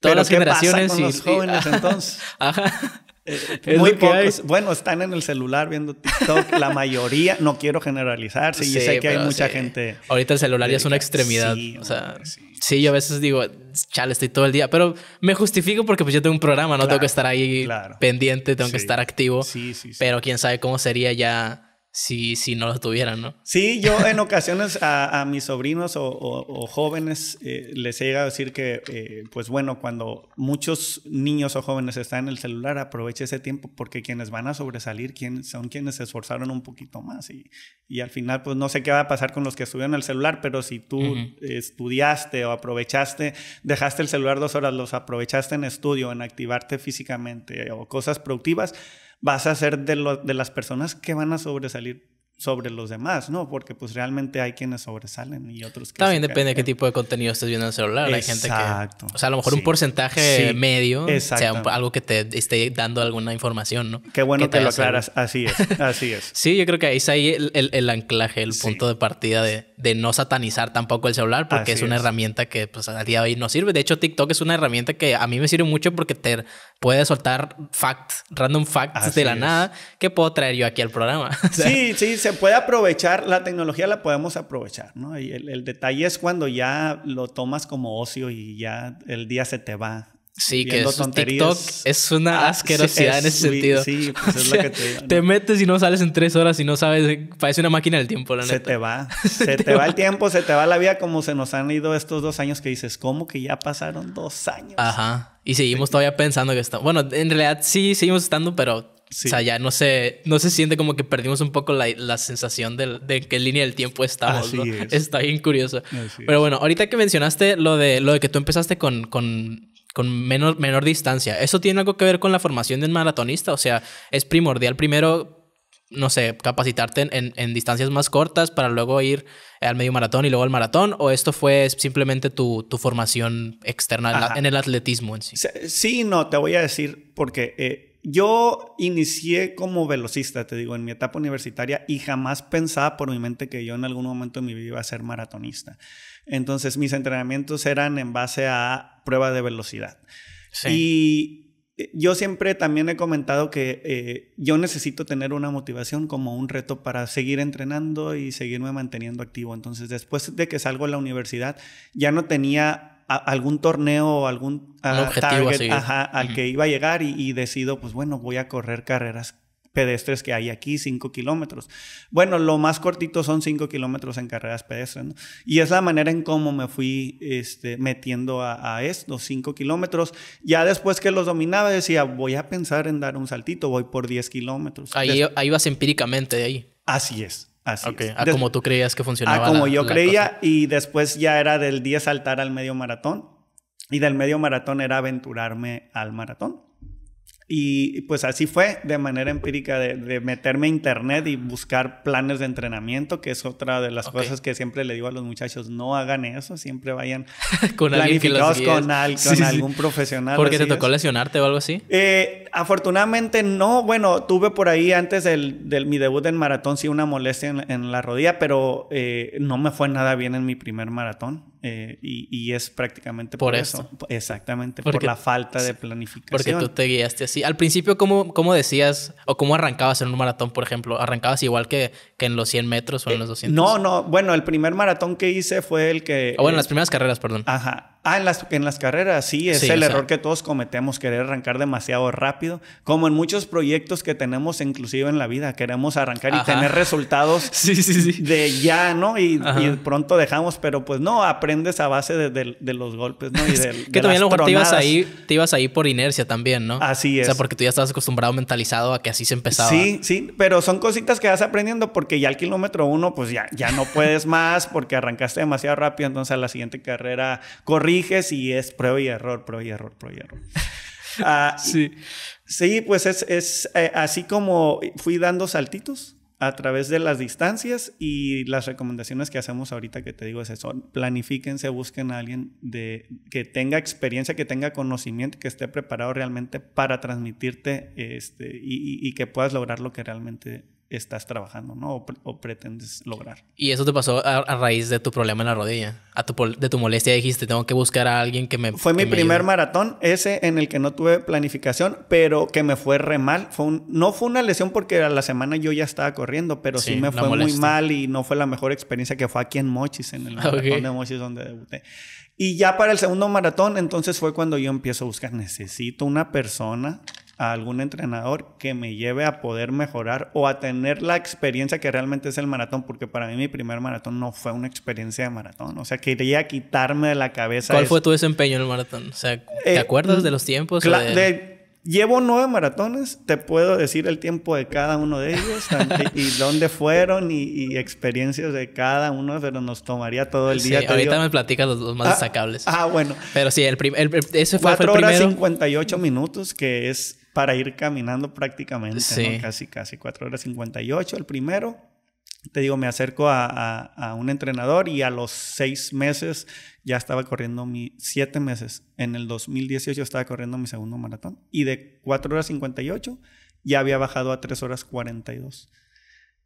todas las generaciones y los jóvenes entonces. Ajá. Eh, muy pocos. Bueno, están en el celular viendo TikTok. la mayoría, no quiero generalizar. Sí, sé que hay mucha gente. Ahorita el celular ya es una extremidad. o sea, sí. yo a veces digo, chale, estoy todo el día. Pero me justifico porque pues yo tengo un programa, no tengo que estar ahí pendiente, tengo que estar activo. Sí, sí, Pero quién sabe cómo sería ya si, si no lo tuvieran, ¿no? Sí, yo en ocasiones a, mis sobrinos o, jóvenes eh, les he llegado a decir que, eh, pues bueno, cuando muchos niños o jóvenes están en el celular, aproveche ese tiempo porque quienes van a sobresalir son quienes se esforzaron un poquito más y, y, al final, pues no sé qué va a pasar con los que estudian el celular, pero si tú estudiaste o aprovechaste, dejaste el celular dos horas, los aprovechaste en estudio, en activarte físicamente o cosas productivas, vas a ser de, de las personas que van a sobresalir sobre los demás, ¿no? Porque pues realmente hay quienes sobresalen y otros que... También depende de qué tipo de contenido estés viendo en el celular. Hay gente que... O sea, a lo mejor un porcentaje medio sea algo que te esté dando alguna información, ¿no? Qué bueno que, lo aclaras. Así es, así es. sí, yo creo que ahí está ahí el, anclaje, el punto de partida de, de, no satanizar tampoco el celular porque es una herramienta que pues al día de hoy no sirve. De hecho, TikTok es una herramienta que a mí me sirve mucho porque te puede soltar facts, random facts de la nada que puedo traer yo aquí al programa. sí, sí, se puede aprovechar, la tecnología la podemos aprovechar, ¿no? Y el, detalle es cuando ya lo tomas como ocio y ya el día se te va. Sí, que TikTok es una ah, asquerosidad en ese sentido. Sí, pues es lo que te digo. te metes y no sales en tres horas y no sabes, parece una máquina del tiempo, la neta. Se te va. se, te, va el tiempo, se te va la vida como se nos han ido estos dos años que dices, ¿cómo que ya pasaron dos años? Ajá. Y seguimos todavía pensando que está. Bueno, en realidad sí seguimos estando, pero o sea, ya no se, no se siente como que perdimos un poco la, la sensación de, de qué línea del tiempo estamos. ¿no? Está bien curioso. Pero bueno, ahorita que mencionaste lo de, lo de que tú empezaste con, con, con menor, menor distancia, ¿eso tiene algo que ver con la formación de un maratonista? O sea, ¿es primordial primero, no sé, capacitarte en, en, distancias más cortas para luego ir al medio maratón y luego al maratón? ¿O esto fue simplemente tu, tu formación externa en el atletismo en sí? Sí, no, te voy a decir porque... Eh, yo inicié como velocista, te digo, en mi etapa universitaria y jamás pensaba por mi mente que yo en algún momento de mi vida iba a ser maratonista. Entonces mis entrenamientos eran en base a prueba de velocidad. Y eh, yo siempre también he comentado que eh, yo necesito tener una motivación como un reto para seguir entrenando y seguirme manteniendo activo. Entonces después de que salgo de la universidad ya no tenía algún torneo o algún objetivo al que iba a llegar y, decido, pues bueno, voy a correr carreras pedestres que hay aquí, 5 kilómetros. Bueno, lo más cortito son 5 kilómetros en carreras pedestres, ¿no? Y es la manera en cómo me fui este, metiendo a, a estos 5 kilómetros. Ya después que los dominaba decía, voy a pensar en dar un saltito, voy por 10 kilómetros. Ahí, ahí vas empíricamente de ahí. Así es. Así A como tú creías que funcionaba. A como yo creía y después ya era del 10 saltar al medio maratón y del medio maratón era aventurarme al maratón. Y pues así fue de manera empírica de, meterme a internet y buscar planes de entrenamiento, que es otra de las cosas que siempre le digo a los muchachos, no hagan eso, siempre vayan con planificados con, con algún profesional. ¿Porque te tocó lesionarte o algo así? Eh, afortunadamente no, bueno, tuve por ahí antes del, del mi debut en maratón sí una molestia en, la rodilla, pero eh, no me fue nada bien en mi primer maratón. Eh, y, es prácticamente por, eso. Exactamente, por la falta de planificación. Porque tú te guiaste así. Al principio, ¿cómo, cómo decías o cómo arrancabas en un maratón, por ejemplo? ¿Arrancabas igual que, que en los 100 metros o en los 200? No, no. Bueno, el primer maratón que hice fue el que... O bueno, las primeras carreras, perdón. Ajá. Ah, en las, en las carreras, sí, es el error que todos cometemos, querer arrancar demasiado rápido. Como en muchos proyectos que tenemos, inclusive en la vida, queremos arrancar y tener resultados de ya, ¿no? Y, pronto dejamos, pero pues no, aprendes a base de, los golpes, ¿no? Y de, que también lo te ibas, ahí, te ibas ahí por inercia también, ¿no? Así es. O sea, porque tú ya estabas acostumbrado, mentalizado a que así se empezaba. Sí, sí, pero son cositas que vas aprendiendo porque ya al kilómetro uno, pues ya, ya no puedes más porque arrancaste demasiado rápido, entonces a la siguiente carrera corrí y es prueba y error, prueba y error, prueba y error. Ah, sí. Sí, pues es, es eh, así como fui dando saltitos a través de las distancias y las recomendaciones que hacemos ahorita que te digo es eso, planifíquense, busquen a alguien de, que tenga experiencia, que tenga conocimiento, que esté preparado realmente para transmitirte este, y, y que puedas lograr lo que realmente estás trabajando, ¿no? O, pretendes lograr. Y eso te pasó a, raíz de tu problema en la rodilla, a tu, de tu molestia dijiste, tengo que buscar a alguien que me... Fue mi primer maratón, ese en el que no tuve planificación, pero que me fue re mal. Fue no fue una lesión porque a la semana yo ya estaba corriendo, pero sí, me fue muy mal y no fue la mejor experiencia que fue aquí en Mochis, en el maratón de Mochis donde debuté. Y ya para el segundo maratón, entonces fue cuando yo empiezo a buscar, necesito una persona a algún entrenador que me lleve a poder mejorar o a tener la experiencia que realmente es el maratón, porque para mí mi primer maratón no fue una experiencia de maratón, o sea, quería quitarme de la cabeza. ¿Cuál fue tu desempeño en el maratón? O sea, ¿te eh, acuerdas de los tiempos? llevo nueve maratones, te puedo decir el tiempo de cada uno de ellos y, dónde fueron y, experiencias de cada uno, pero nos tomaría todo el día. ahorita me platicas los, más ah, destacables. Ah, bueno. Pero sí, el, el, ese fue, 4 fue el horas 58 minutos, que es para ir caminando prácticamente, Casi, casi 4 horas 58 el primero. Te digo, me acerco a, un entrenador y a los seis meses ya estaba corriendo mi, siete meses, en el 2018 estaba corriendo mi segundo maratón y de 4 horas 58 ya había bajado a 3 horas 42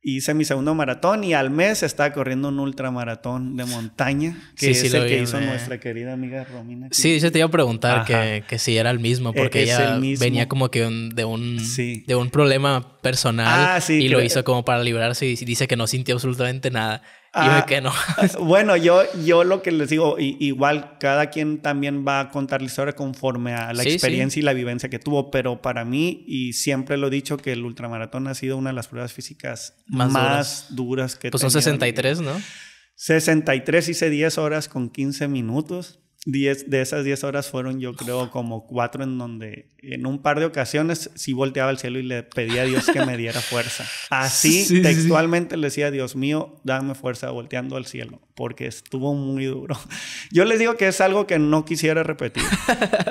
hice mi segundo maratón y al mes estaba corriendo un ultramaratón de montaña, que es el que hizo nuestra querida amiga Romina. Sí, yo te iba a preguntar que, que, si era el mismo, e, porque ella venía como que de, un, de un problema personal ah, y lo hizo como para librarse y dice que no sintió absolutamente nada. Ah, que no. Ah, bueno, yo, yo lo que les digo, igual cada quien también va a contar la historia conforme a la experiencia y la vivencia que tuvo, pero para mí, y siempre lo he dicho, que el ultramaratón ha sido una de las pruebas físicas más, duras. que Pues son 63, ¿no? 63 hice 10 horas con 15 minutos de esas 10 horas fueron yo creo como cuatro en donde en un par de ocasiones sí volteaba al cielo y le pedía a Dios que me diera fuerza. Así textualmente le decía, Dios mío, dame fuerza volteando al cielo, porque estuvo muy duro. Yo les digo que es algo que no quisiera repetir.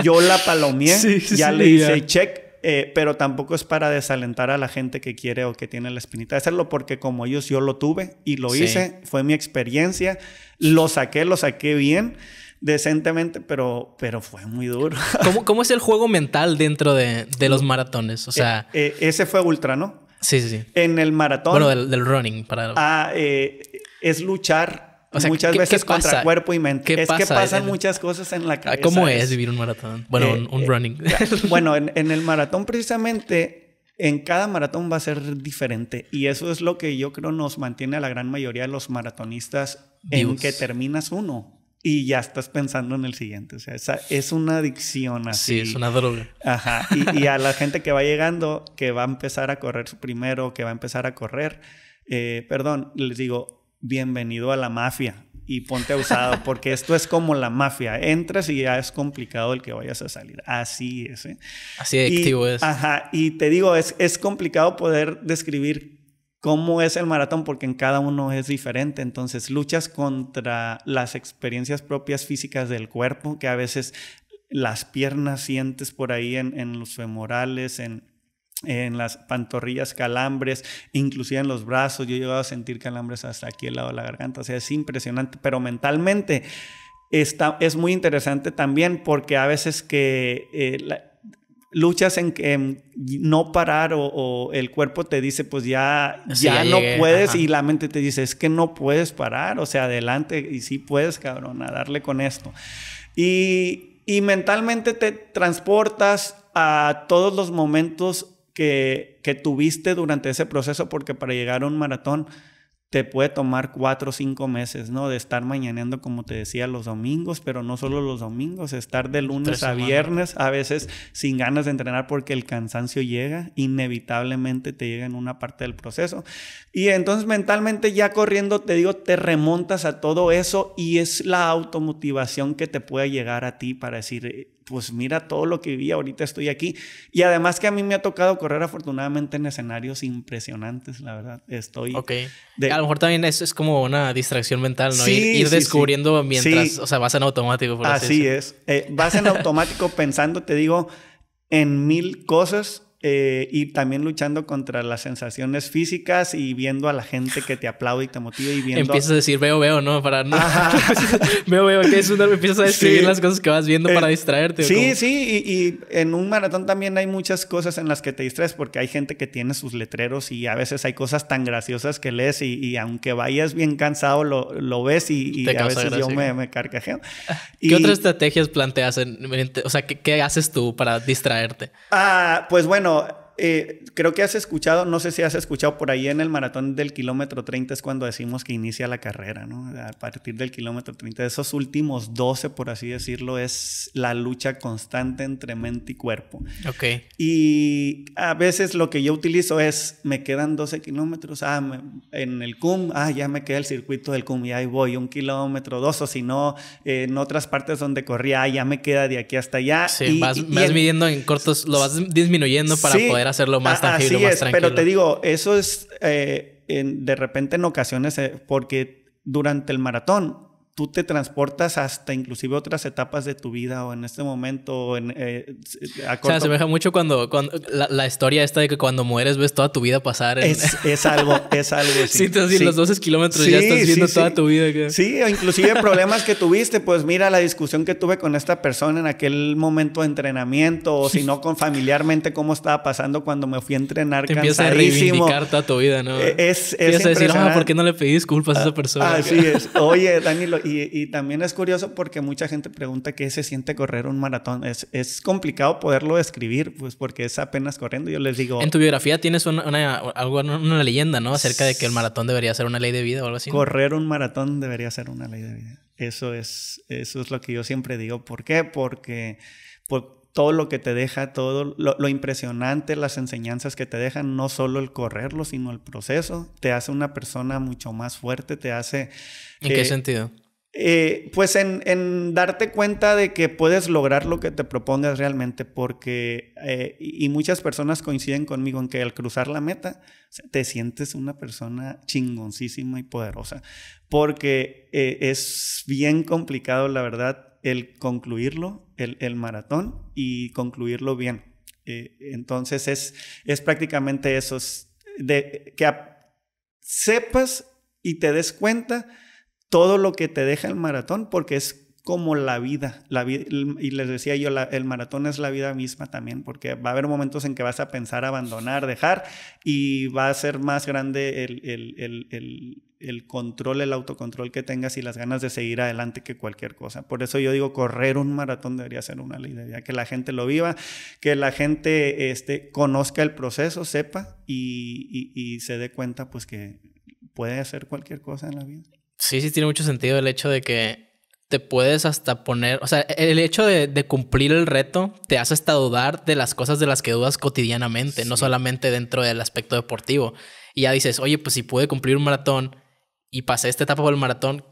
Yo la palomeé, ya le hice check, eh, pero tampoco es para desalentar a la gente que quiere o que tiene la espinita hacerlo, porque como ellos yo lo tuve y lo hice, fue mi experiencia, lo saqué, lo saqué bien decentemente, pero, pero fue muy duro. ¿Cómo, ¿Cómo, es el juego mental dentro de, de los maratones? O sea... Eh, eh, ese fue ultra, ¿no? Sí, sí, sí. En el maratón... Bueno, del, running. Para... Ah, eh, es luchar muchas veces contra cuerpo y mente. es que pasan muchas cosas en la ah, cabeza. ¿Cómo es, vivir un maratón? Bueno, un, running. bueno, en, en, el maratón precisamente, en cada maratón va a ser diferente. Y eso es lo que yo creo nos mantiene a la gran mayoría de los maratonistas en que terminas uno y ya estás pensando en el siguiente. O sea, es una adicción así. Sí, es una droga. Ajá. Y, a la gente que va llegando, que va a empezar a correr su primero, que va a empezar a correr, eh, perdón, les digo, bienvenido a la mafia y ponte usado, porque esto es como la mafia. Entras y ya es complicado el que vayas a salir. Así es. ¿eh? Así adictivo es. Ajá. Y te digo, es, es complicado poder describir cómo es el maratón, porque en cada uno es diferente. Entonces, luchas contra las experiencias propias físicas del cuerpo, que a veces las piernas sientes por ahí en, los femorales, en, en las pantorrillas calambres, inclusive en los brazos. Yo he llegado a sentir calambres hasta aquí al lado de la garganta. O sea, es impresionante, pero mentalmente está, es muy interesante también porque a veces que... Eh, luchas en, que no parar o, el cuerpo te dice, pues ya, ya, no puedes y la mente te dice, es que no puedes parar, o sea, adelante y sí puedes, cabrón, a darle con esto. Y, y mentalmente te transportas a todos los momentos que, que tuviste durante ese proceso, porque para llegar a un maratón, te puede tomar cuatro o cinco meses, ¿no? De estar mañaneando, como te decía, los domingos, pero no solo los domingos, estar de lunes a viernes, a veces sin ganas de entrenar porque el cansancio llega, inevitablemente te llega en una parte del proceso. Y entonces mentalmente ya corriendo, te digo, te remontas a todo eso y es la automotivación que te puede llegar a ti para decir, pues mira todo lo que viví, ahorita estoy aquí. Y además que a mí me ha tocado correr afortunadamente en escenarios impresionantes, la verdad. Estoy... Ok. A lo mejor también eso es como una distracción mental, ¿no? ir, descubriendo mientras, o sea, vas en automático. Por así, es. Eh, vas en automático pensando, te digo, en mil cosas eh, y también luchando contra las sensaciones físicas y viendo a la gente que te aplaude y te motiva y viendo... Empiezas a decir veo, veo, ¿no? Para no... veo, veo, que es una... Empiezas a describir las cosas que vas viendo para eh, distraerte. Sí, sí, y, y, en un maratón también hay muchas cosas en las que te distraes porque hay gente que tiene sus letreros y a veces hay cosas tan graciosas que lees y, y aunque vayas bien cansado lo, lo ves y, a veces yo me, me carcajeo. ¿Qué otras estrategias planteas? En, o sea, ¿qué, ¿qué haces tú para distraerte? Ah, pues bueno, almeno eh, creo que has escuchado, no sé si has escuchado por ahí en el maratón del kilómetro 30 es cuando decimos que inicia la carrera, ¿no? A partir del kilómetro 30, esos últimos 12, por así decirlo, es la lucha constante entre mente y cuerpo. Ok. Y a veces lo que yo utilizo es, me quedan 12 kilómetros, ah, en el CUM, ah, ya me queda el circuito del CUM y ahí voy, un kilómetro, dos, o si no, en otras partes donde corría, ah, ya me queda de aquí hasta allá. Sí, y, vas, midiendo en cortos, lo vas disminuyendo para poder hacerlo más tangible, así más es, tranquilo. Pero te digo, eso es eh, de repente en ocasiones, eh, porque durante el maratón tú te transportas hasta inclusive otras etapas de tu vida o en este momento. En, eh, O sea, asemeja mucho cuando, cuando la, historia esta de que cuando mueres ves toda tu vida pasar. Es, es, algo, es algo. Sí, sí, los 12 kilómetros ya estás viendo toda tu vida. Sí, o inclusive problemas que tuviste, pues mira la discusión que tuve con esta persona en aquel momento de entrenamiento o si no con familiarmente cómo estaba pasando cuando me fui a entrenar te empiezas a reivindicar toda tu vida, ¿no? E, es, es a decir, ah, ¿por qué no le pedí disculpas a esa persona? Así es. Oye, Dani, y, también es curioso porque mucha gente pregunta qué se siente correr un maratón. Es, es complicado poderlo describir, pues porque es apenas corriendo. Yo les digo... En tu biografía tienes una, una, leyenda, ¿no? Acerca de que el maratón debería ser una ley de vida o algo así. Correr un maratón debería ser una ley de vida. Eso es, eso es lo que yo siempre digo. ¿Por qué? Porque por todo lo que te deja, todo lo, lo, impresionante, las enseñanzas que te dejan, no solo el correrlo, sino el proceso, te hace una persona mucho más fuerte, te hace... ¿En qué sentido? Eh, pues en, darte cuenta de que puedes lograr lo que te propongas realmente, porque, eh, y muchas personas coinciden conmigo en que al cruzar la meta, te sientes una persona chingoncísima y poderosa, porque eh, es bien complicado, la verdad, el concluirlo, el, maratón, y concluirlo bien. entonces es, es prácticamente eso, de que sepas y te des cuenta todo lo que te deja el maratón, porque es como la vida. La y les decía yo, el maratón es la vida misma también, porque va a haber momentos en que vas a pensar abandonar, dejar, y va a ser más grande el, control, el autocontrol que tengas y las ganas de seguir adelante que cualquier cosa. Por eso yo digo, correr un maratón debería ser una ley, debería que la gente lo viva, que la gente este, conozca el proceso, sepa y, y, y se dé cuenta pues que puede hacer cualquier cosa en la vida. Sí, sí, tiene mucho sentido el hecho de que te puedes hasta poner, o sea, el hecho de, cumplir el reto te hace hasta dudar de las cosas de las que dudas cotidianamente, no solamente dentro del aspecto deportivo. Y ya dices, oye, pues si pude cumplir un maratón y pasé esta etapa por el maratón,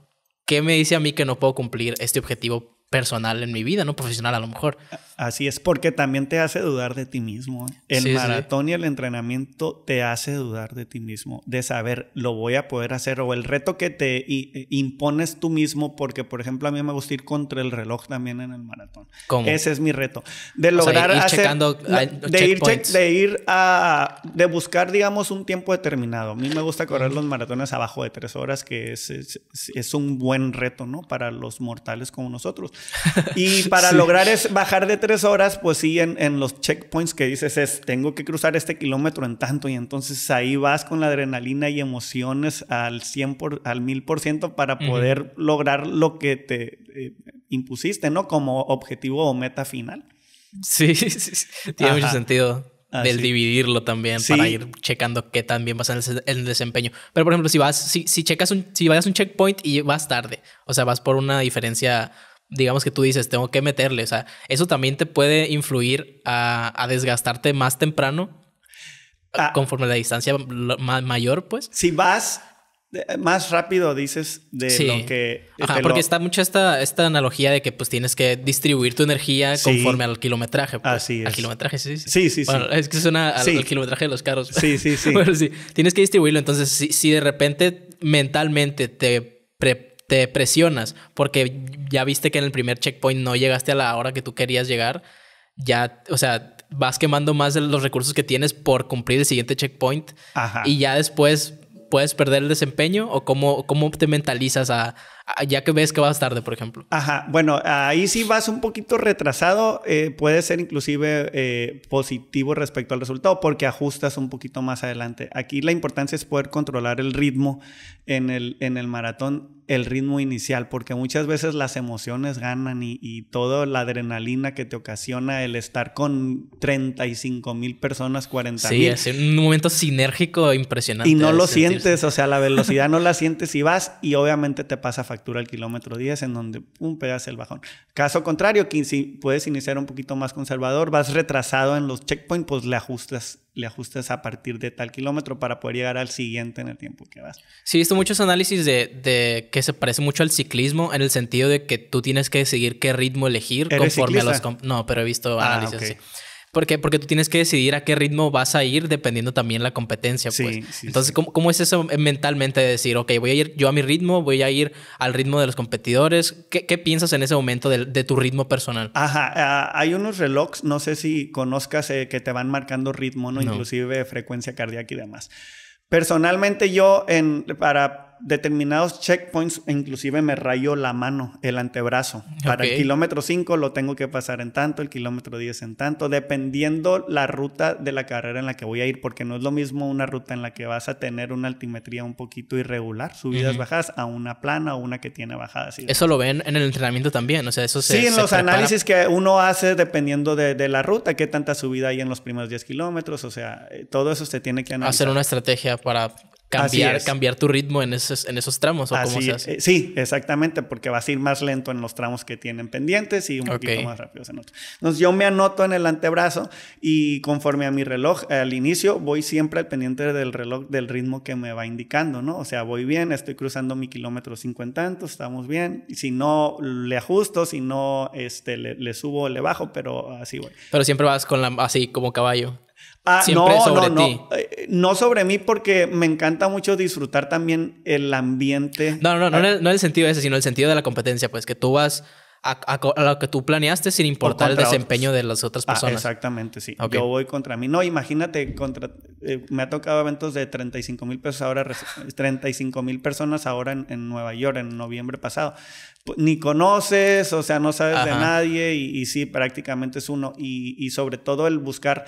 ¿qué me dice a mí que no puedo cumplir este objetivo personal en mi vida, no profesional a lo mejor. Así es, porque también te hace dudar de ti mismo. El maratón y el entrenamiento te hace dudar de ti mismo, de saber, lo voy a poder hacer, o el reto que te eh, impones tú mismo, porque por ejemplo a mí me gusta ir contra el reloj también en el maratón. ¿Cómo? Ese es mi reto. De lograr hacer, de, ir de ir a, de buscar, digamos, un tiempo determinado. A mí me gusta correr los maratones abajo de tres horas, que es, es, es un buen reto, ¿no? Para los mortales como nosotros Y para lograr es bajar de tres horas, pues sí, en, en, los checkpoints que dices es, tengo que cruzar este kilómetro en tanto, y entonces ahí vas con la adrenalina y emociones al 100 por, al 1000% para poder lograr lo que te eh, impusiste, ¿no? Como objetivo o meta final. Sí, sí, sí. tiene mucho sentido. Ah, del dividirlo también para ir checando qué tan bien vas en el, desempeño. Pero por ejemplo, si vas, si, si checas un, si vayas a un checkpoint y vas tarde, o sea, vas por una diferencia, digamos que tú dices, tengo que meterle, o sea, eso también te puede influir a, desgastarte más temprano ah. conforme la distancia mayor, pues. Si vas más rápido dices de lo que... Ajá, porque está mucho esta, esta analogía de que pues tienes que distribuir tu energía conforme al kilometraje. Pues. Así es. Al kilometraje, sí. Sí, sí, sí. es que suena al, kilometraje de los carros. Sí, sí, sí. bueno, sí. Tienes que distribuirlo. Entonces, si, si de repente mentalmente te, te presionas porque ya viste que en el primer checkpoint no llegaste a la hora que tú querías llegar, ya, o sea, vas quemando más de los recursos que tienes por cumplir el siguiente checkpoint. Ajá. Y ya después puedes perder el desempeño o cómo, cómo te mentalizas a, ya que ves que vas tarde, por ejemplo? Ajá, bueno, ahí sí vas un poquito retrasado, eh, puede ser inclusive eh, positivo respecto al resultado porque ajustas un poquito más adelante. Aquí la importancia es poder controlar el ritmo en el, en el maratón el ritmo inicial, porque muchas veces las emociones ganan y, y toda la adrenalina que te ocasiona el estar con 35 mil personas, 40 mil. Sí, es un momento sinérgico impresionante. Y no lo sientes, o sea, la velocidad no la sientes y vas y obviamente te pasa factura el kilómetro 10 en donde pum, pegas el bajón. Caso contrario, que si puedes iniciar un poquito más conservador, vas retrasado en los checkpoints, pues le ajustas le ajustes a partir de tal kilómetro para poder llegar al siguiente en el tiempo que vas. Sí, he visto muchos análisis de, que se parece mucho al ciclismo en el sentido de que tú tienes que decidir qué ritmo elegir conforme a los... No, pero he visto ah, análisis así. Porque, porque tú tienes que decidir a qué ritmo vas a ir dependiendo también la competencia. Pues. Entonces, ¿cómo, ¿cómo, es eso mentalmente de decir, ok, voy a ir yo a mi ritmo, voy a ir al ritmo de los competidores? ¿Qué, qué piensas en ese momento de, de tu ritmo personal? Ajá, ah, hay unos relojes, no sé si conozcas, eh, que te van marcando ritmo, ¿no? Inclusive frecuencia cardíaca y demás. Personalmente yo, en, para determinados checkpoints, inclusive me rayo la mano, el antebrazo. Para el kilómetro 5 lo tengo que pasar en tanto, el kilómetro 10 en tanto, dependiendo la ruta de la carrera en la que voy a ir, porque no es lo mismo una ruta en la que vas a tener una altimetría un poquito irregular, subidas, bajadas, a una plana o una que tiene bajadas. Eso lo ven en el entrenamiento también, o sea, eso se Sí, en los análisis que uno hace dependiendo de, la ruta, qué tanta subida hay en los primeros 10 kilómetros, o sea, eh, todo eso se tiene que analizar. Hacer una estrategia para cambiar, cambiar tu ritmo en esos, en esos tramos o cómo se hace. Eh, sí, exactamente, porque vas a ir más lento en los tramos que tienen pendientes y un poquito más rápido en otros. Entonces yo me anoto en el antebrazo y conforme a mi reloj al inicio voy siempre al pendiente del reloj del ritmo que me va indicando, ¿no? O sea, voy bien, estoy cruzando mi kilómetro cincuenta, estamos bien. Y si no le ajusto, si no este, le, le subo o le bajo, pero así voy. Pero siempre vas con la así como caballo. Ah, no, sobre no, ti. Eh, no. sobre mí porque me encanta mucho disfrutar también el ambiente. No, no, no, no, en el sentido ese, sino en el sentido de la competencia, pues que tú vas a, lo que tú planeaste sin importar el desempeño de las otras ah, personas. exactamente, sí. Yo voy contra mí. No, imagínate, contra, eh, me ha tocado eventos de 35 mil pesos ahora, 35 mil personas ahora en, Nueva York en noviembre pasado. Ni conoces, o sea, no sabes de nadie y, sí, prácticamente es uno. Y, y sobre todo el buscar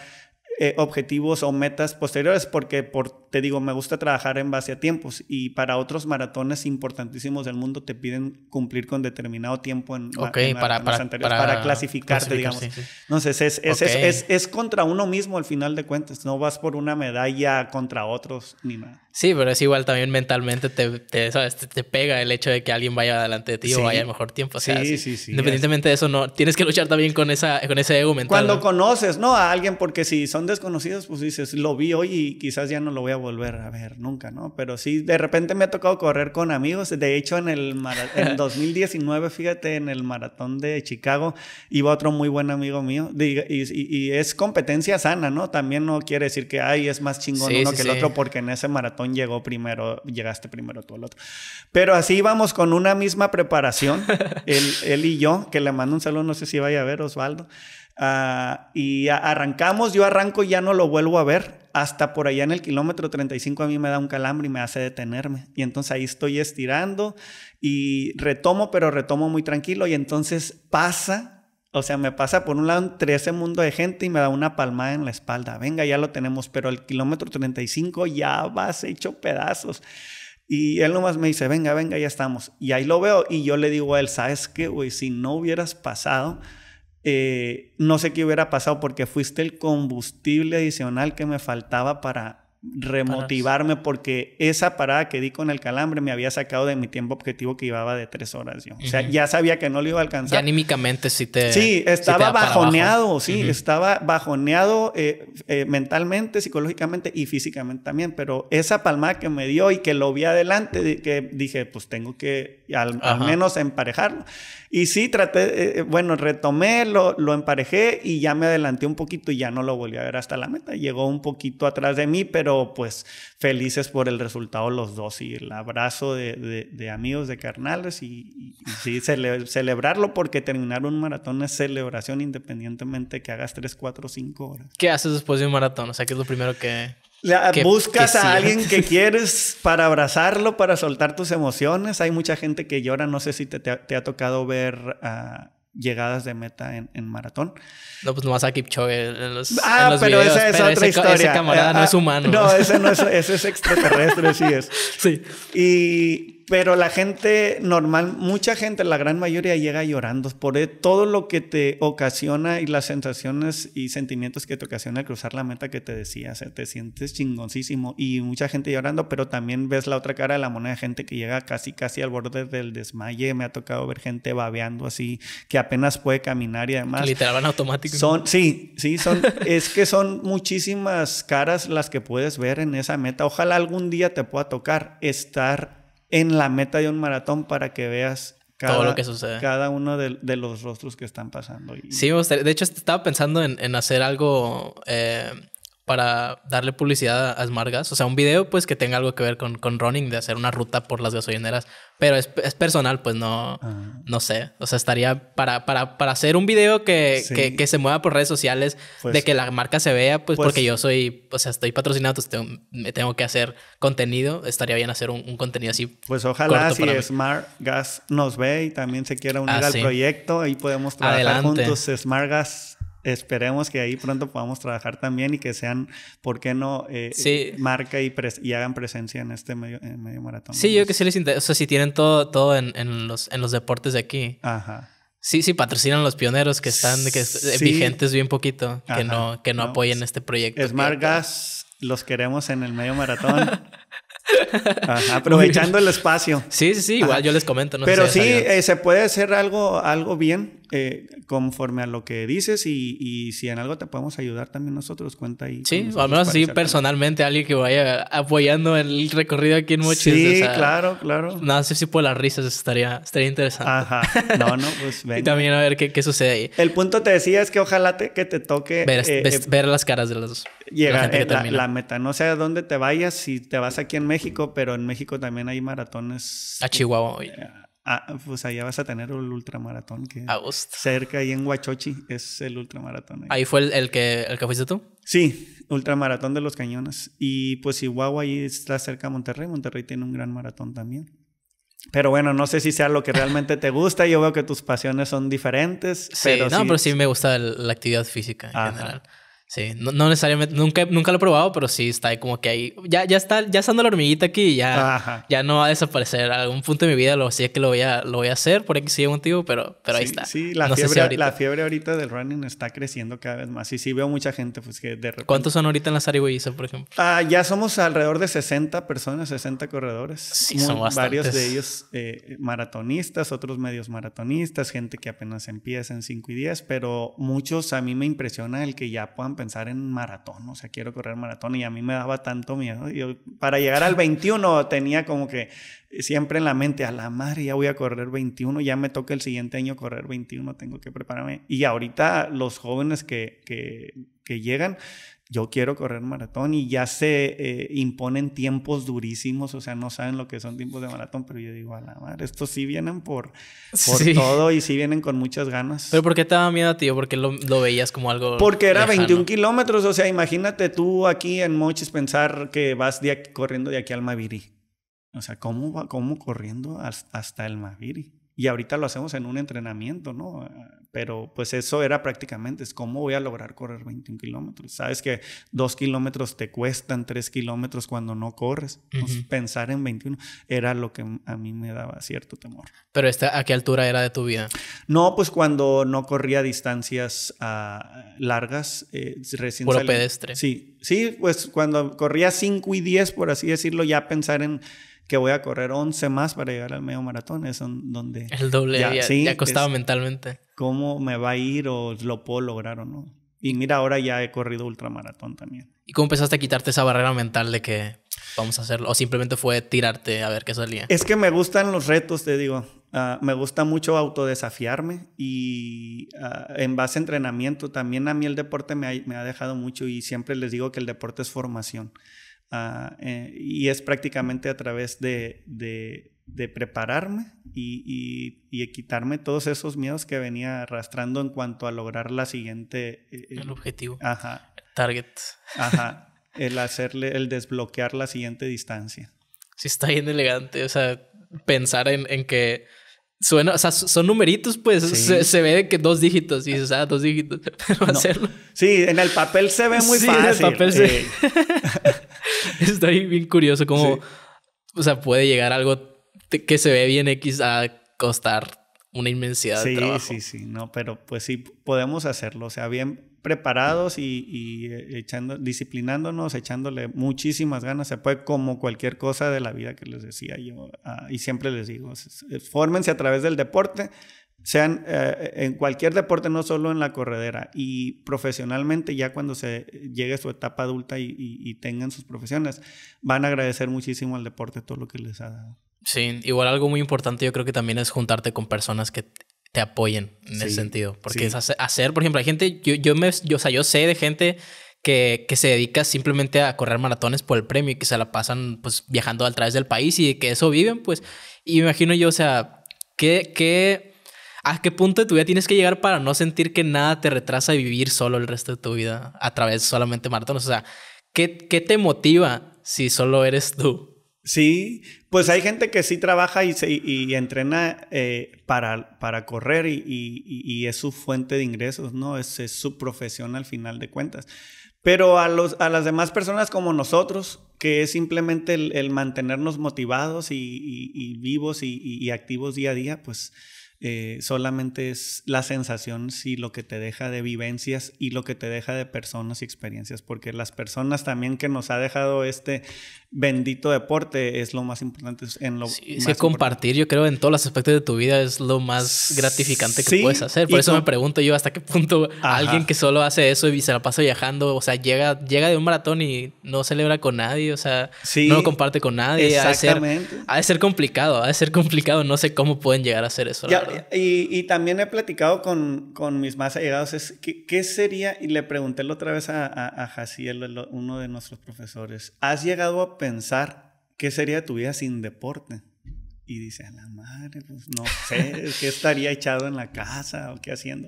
eh, objetivos o metas posteriores, porque por, te digo, me gusta trabajar en base a tiempos y para otros maratones importantísimos del mundo te piden cumplir con determinado tiempo en, para, para, para, clasificarte, digamos. Entonces, es, es, es, es, contra uno mismo al final de cuentas, no vas por una medalla contra otros ni nada. Sí, pero es igual también mentalmente te, te, ¿sabes? te, pega el hecho de que alguien vaya adelante de ti o vaya al mejor tiempo. sí, sí, sí. Independientemente de eso, no, tienes que luchar también con, esa, con ese ego mental. Cuando conoces, ¿no? A alguien, porque si son desconocidos, pues dices, lo vi hoy y quizás ya no lo voy a volver a ver nunca, ¿no? Pero sí, de repente me ha tocado correr con amigos. De hecho, en el en 2019, fíjate, en el maratón de Chicago, iba otro muy buen amigo mío. Y, es competencia sana, ¿no? También no quiere decir que, ay, es más chingón uno que el otro porque en ese maratón llegó primero, llegaste primero tú al otro. Pero así íbamos con una misma preparación, él, él y yo, que le mando un saludo, no sé si vaya a ver Osvaldo. Ah, y arrancamos, yo arranco y ya no lo vuelvo a ver. Hasta por allá en el kilómetro 35 a mí me da un calambre y me hace detenerme. Y entonces ahí estoy estirando y retomo, pero retomo muy tranquilo. Y entonces pasa, o sea, me pasa por un lado entre ese mundo de gente y me da una palmada en la espalda. Venga, ya lo tenemos, pero el kilómetro 35 ya vas hecho pedazos. Y él nomás me dice, venga, venga, ya estamos. Y ahí lo veo y yo le digo a él, ¿sabes qué, güey? Si no hubieras pasado eh, no sé qué hubiera pasado porque fuiste el combustible adicional que me faltaba para remotivarme porque esa parada que di con el calambre me había sacado de mi tiempo objetivo que llevaba de tres horas yo. O sea, ya sabía que no lo iba a alcanzar. Ya anímicamente sí te... Sí, estaba bajoneado, sí, estaba bajoneado eh, eh, mentalmente, psicológicamente y físicamente también, pero esa palmada que me dio y que lo vi adelante, que dije, pues tengo que al, al menos emparejarlo. Y sí, traté, eh, eh, bueno, retomé, lo, lo emparejé y ya me adelanté un poquito y ya no lo volví a ver hasta la meta. Llegó un poquito atrás de mí, pero pues felices por el resultado los dos y el abrazo de, de, amigos, de carnales y, sí, celebrarlo porque terminar un maratón es celebración independientemente que hagas 3, 4, 5 horas. ¿Qué haces después de un maratón? O sea, ¿qué es lo primero que, buscas a alguien que quieres para abrazarlo, para soltar tus emociones. Hay mucha gente que llora, no sé si te, te, ha tocado ver a llegadas de meta en, en, maratón. No, pues nomás a Kipchoge en los Ah, en los pero videos. esa es pero otra ese, historia. Ese camarada no Ah, es humano. No, ese no es, ese es extraterrestre, sí es. Sí. Y, pero la gente normal, mucha gente, la gran mayoría llega llorando por e, todo lo que te ocasiona y las sensaciones y sentimientos que te ocasiona al cruzar la meta que te decía. O sea, te sientes chingoncísimo y mucha gente llorando, pero también ves la otra cara de la moneda, gente que llega casi, casi al borde del desmaye. Me ha tocado ver gente babeando así, que apenas puede caminar y además. Literal van automático. Son, sí, sí, son, es que son muchísimas caras las que puedes ver en esa meta. Ojalá algún día te pueda tocar estar en la meta de un maratón para que veas cada, Todo lo que sucede. cada uno de, de los rostros que están pasando. Y- Sí, De hecho, estaba pensando en, en hacer algo eh, para darle publicidad a Smartgas. O sea, un video pues que tenga algo que ver con, con running, de hacer una ruta por las gasolineras. Pero es, es personal, pues no, Ah. no sé. O sea, estaría para, para, para hacer un video que, Sí. que, que se mueva por redes sociales, Pues- de que la marca se vea, pues, pues- porque yo soy, o sea, estoy patrocinado, entonces tengo- me tengo que hacer contenido. Estaría bien hacer un, un contenido así. Pues ojalá si. Smart Gas nos ve y también se quiera unir Ah, al sí. proyecto, ahí podemos trabajar Adelante. juntos. Smart Gas, esperemos que ahí pronto podamos trabajar también y que sean, ¿por qué no? Eh, Sí. Marca y, pres- y hagan presencia en este medio, en medio maratón. Sí, yo que sí les interesa. O sea, si tienen todo, todo en, en los, en los deportes de aquí. Ajá. Sí, sí, patrocinan los pioneros que están que Sí. vigentes bien poquito, que no, que no, No, apoyen este proyecto. Smart Gas, los queremos en el medio maratón. Ajá, aprovechando el espacio. Sí, sí, sí, igual Ajá. yo les comento. No sé Pero si sí, eh, se puede hacer algo, algo bien eh, conforme a lo que dices y, y si en algo te podemos ayudar también nosotros, cuenta ahí. Sí, o al menos echarte- personalmente alguien que vaya apoyando el recorrido aquí en Mochis. Sí, o sea, claro, claro. No sé si por las risas estaría, estaría interesante. Ajá. No, no, pues y ven. también a ver qué, qué sucede ahí. El punto te decía es que ojalá te, que te toque Ver, eh, ves- eh, ver las caras de los la llegar eh, la, termina. la meta. No sé a dónde te vayas, si te vas aquí en México, pero en México también hay maratones. A Chihuahua hoy. Ah, pues allá vas a tener el ultramaratón que A gusto. cerca ahí en Huachochi es el ultramaratón. ahí. Ahí fue el, el que, el que fuiste tú. Sí, ultramaratón de los cañones. Y pues Chihuahua ahí está cerca de Monterrey. Monterrey tiene un gran maratón también. Pero bueno, no sé si sea lo que realmente te gusta. Yo veo que tus pasiones son diferentes. Sí, pero no, sí, pero sí me gusta la actividad física en Ajá. general. Sí, no, no necesariamente, nunca, nunca lo he probado, pero sí está ahí como que ahí. Ya, ya está, ya estando la hormiguita aquí, ya, Ajá. ya no va a desaparecer. A algún punto de mi vida lo sé que lo voy a, lo voy a hacer por X y motivo, pero, pero ahí Sí, está. Sí, la, no si fiebre, ahorita. la fiebre ahorita del running está creciendo cada vez más. Y sí veo mucha gente pues que de repente... ¿Cuántos son ahorita en la Sarigüeyiza, por ejemplo? Ah, ya somos alrededor de 60 personas, 60 corredores. Sí, Mu- son Varios bastantes. de ellos eh, maratonistas, otros medios maratonistas, gente que apenas empieza en 5 y 10, pero muchos a mí me impresiona el que ya puedan pensar en maratón. O sea, quiero correr maratón y a mí me daba tanto miedo. Yo, para llegar al 21 tenía como que siempre en la mente, a la madre, ya voy a correr 21, ya me toca el siguiente año correr 21, tengo que prepararme. Y ahorita los jóvenes que, que, que llegan yo quiero correr maratón y ya se eh, imponen tiempos durísimos, o sea, no saben lo que son tiempos de maratón, pero yo digo, a la madre, estos sí vienen por, por todo y sí vienen con muchas ganas. ¿Pero por qué te daba miedo, tío? Porque lo, lo veías como algo Porque era 21 kilómetros, o sea, imagínate tú aquí en Mochis pensar que vas corriendo de aquí al Maviri. O sea, ¿cómo, va, cómo corriendo hasta el Maviri? Y ahorita lo hacemos en un entrenamiento, ¿no? Pero pues eso era prácticamente, es cómo voy a lograr correr 21 kilómetros. Sabes que dos kilómetros te cuestan tres kilómetros cuando no corres. pensar en 21 era lo que a mí me daba cierto temor. ¿Pero esta, a qué altura era de tu vida? No, pues cuando no corría distancias uh, largas. Eh, recién Puro pedestre. Sí, sí, pues cuando corría 5 y 10, por así decirlo, ya pensar en que voy a correr 11 más para llegar al medio maratón. Es donde... El doble, ya, ya, costaba mentalmente. ¿Cómo me va a ir o lo puedo lograr o no? Y mira, ahora ya he corrido ultramaratón también. ¿Y cómo empezaste a quitarte esa barrera mental de que vamos a hacerlo? ¿O simplemente fue tirarte a ver qué salía? Es que me gustan los retos, te digo. Ah, me gusta mucho autodesafiarme y ah, en base a entrenamiento también a mí el deporte me ha, me ha, dejado mucho y siempre les digo que el deporte es formación. Ah, eh, y es prácticamente a través de, de, prepararme y, y, quitarme todos esos miedos que venía arrastrando en cuanto a lograr la siguiente... Eh, el objetivo. Ajá. Target. Ajá. El hacerle, el desbloquear la siguiente distancia. Sí, está bien elegante. O sea, pensar en, en que Suena, o sea, son numeritos, pues se, ve que dos dígitos y dices, ah, dos dígitos. Pero hacerlo. Sí, en el papel se ve muy sí, fácil. En el papel se... Eh. Está bien curioso cómo, o sea, puede llegar algo que se ve bien X a costar una inmensidad de trabajo. Sí, sí, sí, no, pero pues sí, podemos hacerlo, o sea, bien preparados y, eh, echando, disciplinándonos, echándole muchísimas ganas, se puede como cualquier cosa de la vida que les decía yo, ah, y siempre les digo, fórmense a través del deporte, sean eh, en cualquier deporte, no solo en la corredera, y profesionalmente ya cuando se llegue a su etapa adulta y, tengan sus profesiones, van a agradecer muchísimo al deporte todo lo que les ha dado. Sí, igual algo muy importante yo creo que también es juntarte con personas que te apoyen en ese sentido, porque es hacer, por ejemplo, hay gente, yo, yo, me, yo, o sea, yo sé de gente que, que, se dedica simplemente a correr maratones por el premio y que se la pasan pues viajando a través del país y que eso viven, pues, y me imagino yo, o sea, ¿qué, qué ¿A qué punto de tu vida tienes que llegar para no sentir que nada te retrasa vivir solo el resto de tu vida a través solamente maratones? O sea, ¿qué, qué te motiva si solo eres tú? Sí, pues hay gente que sí trabaja y, se, y, entrena eh, para, para correr y, y, es su fuente de ingresos, ¿no? Es, es, su profesión al final de cuentas. Pero a, los, a las demás personas como nosotros, que es simplemente el, el mantenernos motivados y, vivos y, activos día a día, pues eh, solamente es la sensación si lo que te deja de vivencias y lo que te deja de personas y experiencias, porque las personas también que nos ha dejado este bendito deporte es lo más importante en lo sí, compartir yo creo en todos los aspectos de tu vida es lo más gratificante que puedes hacer. Por eso me pregunto yo hasta qué punto alguien que solo hace eso y se la pasa viajando o sea llega llega de un maratón y no celebra con nadie o sea no lo comparte con nadie exactamente. ha de ser, complicado ha de ser complicado no sé cómo pueden llegar a hacer eso y, también he platicado con, con mis más allegados es ¿qué, sería y le pregunté la otra vez a, a, a Jaciel uno de nuestros profesores has llegado a pensar qué sería tu vida sin deporte. Y dice, a la madre, pues no sé, qué estaría echado en la casa o qué haciendo.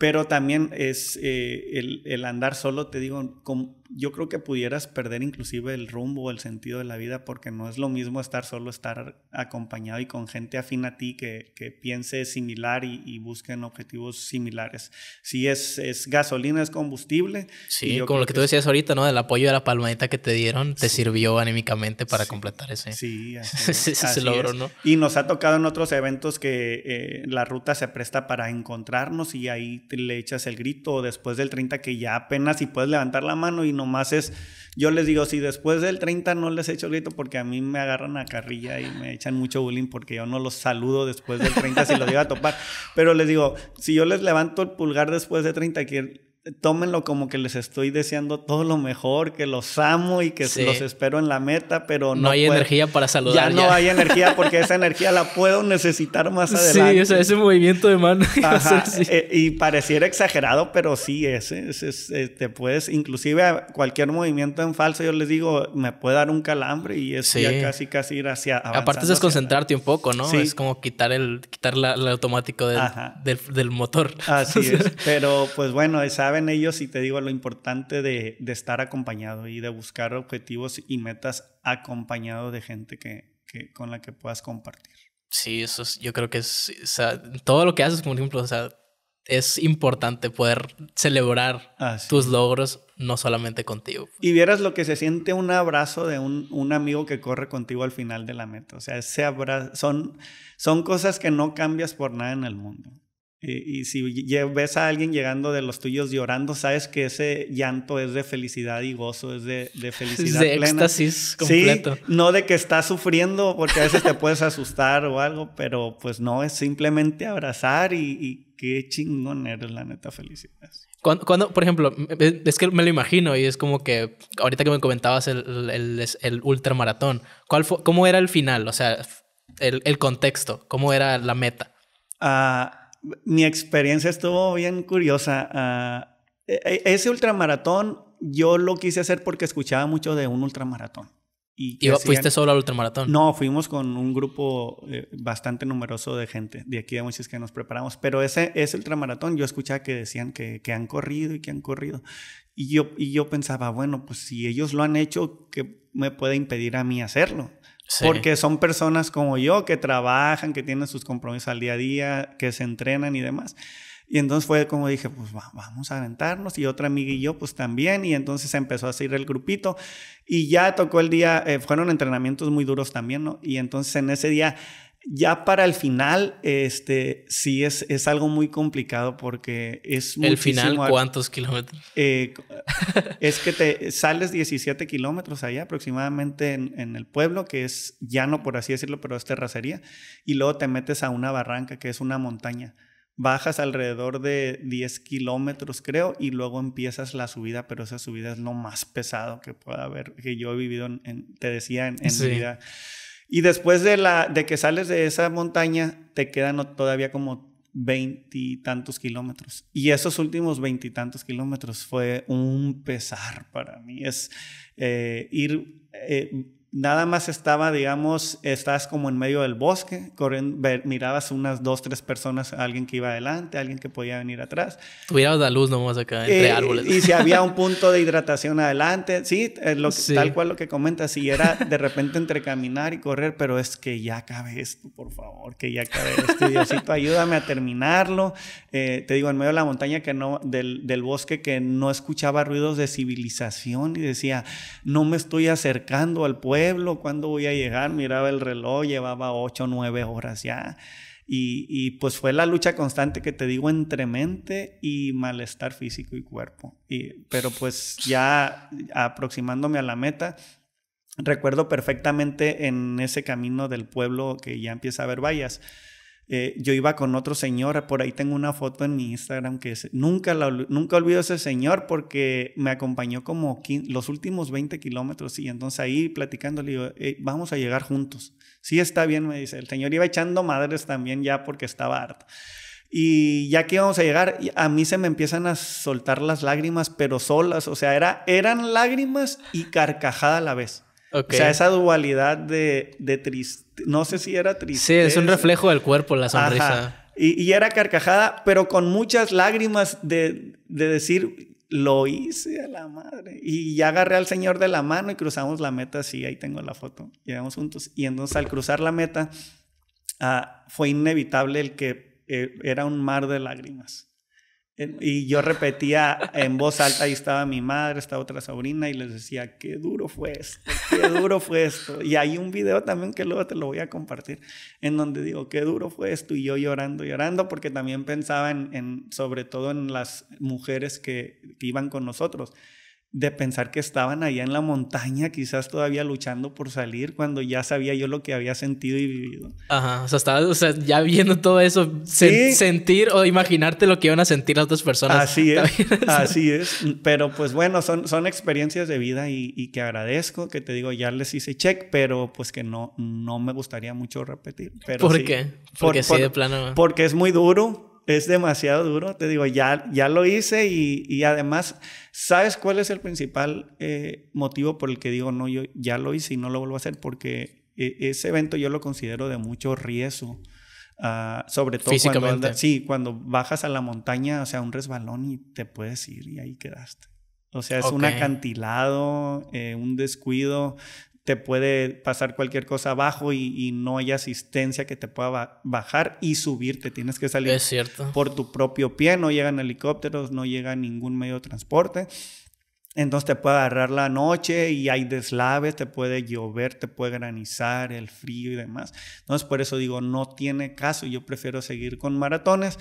Pero también es eh, el, el, andar solo, te digo, con, yo creo que pudieras perder inclusive el rumbo o el sentido de la vida porque no es lo mismo estar solo, estar acompañado y con gente afín a ti que, que piense similar y, y, busquen objetivos similares. Si es, es gasolina, es combustible. Sí, como lo que tú decías ahorita, ¿no? Del apoyo de la palmadita que te dieron, te sirvió anímicamente para completar ese. Sí, así, se logró, ¿no? Y nos ha tocado en otros eventos que eh, la ruta se presta para encontrarnos y ahí le echas el grito después del 30 que ya apenas si puedes levantar la mano y nomás es, yo les digo, si después del 30 no les echo el grito porque a mí me agarran a carrilla y me echan mucho bullying porque yo no los saludo después del 30 si los iba a topar, pero les digo, si yo les levanto el pulgar después de 30, tómenlo como que les estoy deseando todo lo mejor, que los amo y que los espero en la meta, pero no, hay energía para saludar. Ya, no hay energía porque esa energía la puedo necesitar más adelante. Sí, o sea, ese movimiento de mano. Eh, y pareciera exagerado, pero sí, ese, es, eh, te puedes, inclusive cualquier movimiento en falso, yo les digo, me puede dar un calambre y es ya casi, casi ir hacia... Aparte es desconcentrarte un poco, ¿no? Es como quitar el, quitar la, el automático del, del, motor. Así es, pero pues bueno, esa saben ellos y te digo lo importante de, estar acompañado y de buscar objetivos y metas acompañado de gente que, con la que puedas compartir. Sí, eso es, yo creo que es, o sea, todo lo que haces, por ejemplo, o sea, es importante poder celebrar tus logros, no solamente contigo. Y vieras lo que se siente un abrazo de un, un amigo que corre contigo al final de la meta. O sea, ese abrazo, son, son cosas que no cambias por nada en el mundo. Y, si ves a alguien llegando de los tuyos llorando, sabes que ese llanto es de felicidad y gozo, es de, de felicidad de éxtasis completo. Sí, no de que estás sufriendo, porque a veces te puedes asustar o algo, pero pues no, es simplemente abrazar y, qué chingón eres, la neta, felicidad. Cuando, por ejemplo, es que me lo imagino y es como que ahorita que me comentabas el, el, el ultramaratón, ¿cuál fue, ¿cómo era el final? O sea, el, el contexto, ¿cómo era la meta? Ah mi experiencia estuvo bien curiosa. Ah, e, e, ese ultramaratón yo lo quise hacer porque escuchaba mucho de un ultramaratón. ¿Y, fuiste solo al ultramaratón? No, fuimos con un grupo eh, bastante numeroso de gente de aquí de muchos que nos preparamos. Pero ese, ese ultramaratón yo escuchaba que decían que, que han corrido y que han corrido. Y yo, y yo pensaba, bueno, pues si ellos lo han hecho, ¿qué me puede impedir a mí hacerlo? Porque son personas como yo que trabajan, que tienen sus compromisos al día a día, que se entrenan y demás. Y entonces fue como dije, pues vamos a aventarnos. Y otra amiga y yo, pues también. Y entonces empezó a seguir el grupito. Y ya tocó el día, eh, fueron entrenamientos muy duros también, ¿no? Y entonces en ese día ya para el final, este, sí es, es algo muy complicado porque es ¿El final cuántos kilómetros? Eh, es que te sales 17 kilómetros allá aproximadamente en, el pueblo, que es llano, por así decirlo, pero es terracería, y luego te metes a una barranca, que es una montaña. Bajas alrededor de 10 kilómetros, creo, y luego empiezas la subida, pero esa subida es lo más pesado que pueda haber, que yo he vivido, en, te decía, en, mi vida. Y después de, la, de que sales de esa montaña, te quedan todavía como veintitantos kilómetros. Y esos últimos veintitantos kilómetros fue un pesar para mí. Es eh, ir eh, nada más estaba, digamos, estás como en medio del bosque, corren, mirabas unas dos, tres personas, alguien que iba adelante, alguien que podía venir atrás. Mirabas la luz nomás acá, entre eh, árboles. Y si había un punto de hidratación adelante, sí, lo, tal cual lo que comentas, si era de repente entre caminar y correr, pero es que ya cabe esto, por favor, que ya cabe esto, Diosito, ayúdame a terminarlo. Eh, te digo, en medio de la montaña que no, del, del bosque que no escuchaba ruidos de civilización y decía, no me estoy acercando al pueblo pueblo, ¿cuándo voy a llegar? Miraba el reloj, llevaba ocho o nueve horas ya. Y, pues fue la lucha constante que te digo entre mente y malestar físico y cuerpo. Y, pero pues ya aproximándome a la meta, recuerdo perfectamente en ese camino del pueblo que ya empieza a haber vallas eh, yo iba con otro señor, por ahí tengo una foto en mi Instagram que nunca, nunca olvido ese señor porque me acompañó como los últimos 20 kilómetros y entonces ahí platicando le digo, vamos a llegar juntos. Sí, está bien, me dice. El señor iba echando madres también ya porque estaba harto. Y ya que íbamos a llegar, a mí se me empiezan a soltar las lágrimas, pero solas. O sea, era, eran lágrimas y carcajada a la vez. O sea, esa dualidad de, de tristeza. No sé si era triste. Sí, es un reflejo del cuerpo la sonrisa. Y, y, era carcajada, pero con muchas lágrimas de, de, decir, lo hice a la madre. Y ya agarré al Señor de la mano y cruzamos la meta. Sí, ahí tengo la foto. Llegamos juntos. Y entonces al cruzar la meta, ah, fue inevitable el que eh, era un mar de lágrimas. Y yo repetía en voz alta, ahí estaba mi madre, estaba otra sobrina, y les decía, qué duro fue esto, qué duro fue esto. Y hay un video también que luego te lo voy a compartir, en donde digo, qué duro fue esto, y yo llorando, llorando, porque también pensaba en, sobre todo en las mujeres que, iban con nosotros. De pensar que estaban allá en la montaña, quizás todavía luchando por salir, cuando ya sabía yo lo que había sentido y vivido. Ajá, o sea, estabas, o sea, ya viendo todo eso, sentir o imaginarte lo que iban a sentir las otras personas. Así es, así es. Pero pues bueno, son, son experiencias de vida y, que agradezco, que te digo, ya les hice check, pero pues que no, no me gustaría mucho repetir. Pero ¿Por qué? Porque sí, de plano. Porque es muy duro es demasiado duro. Te digo, ya, ya lo hice y, además, ¿sabes cuál es el principal eh, motivo por el que digo, no, yo ya lo hice y no lo vuelvo a hacer? Porque eh, ese evento yo lo considero de mucho riesgo. Ah, sobre todo cuando, sí, cuando bajas a la montaña, o sea, un resbalón y te puedes ir y ahí quedaste. O sea, es un acantilado, eh, un descuido te puede pasar cualquier cosa abajo y, no hay asistencia que te pueda bajar y subirte. Tienes que salir por tu propio pie. No llegan helicópteros, no llega ningún medio de transporte. Entonces te puede agarrar la noche y hay deslaves, te puede llover, te puede granizar, el frío y demás. Entonces por eso digo, no tiene caso. Yo prefiero seguir con maratones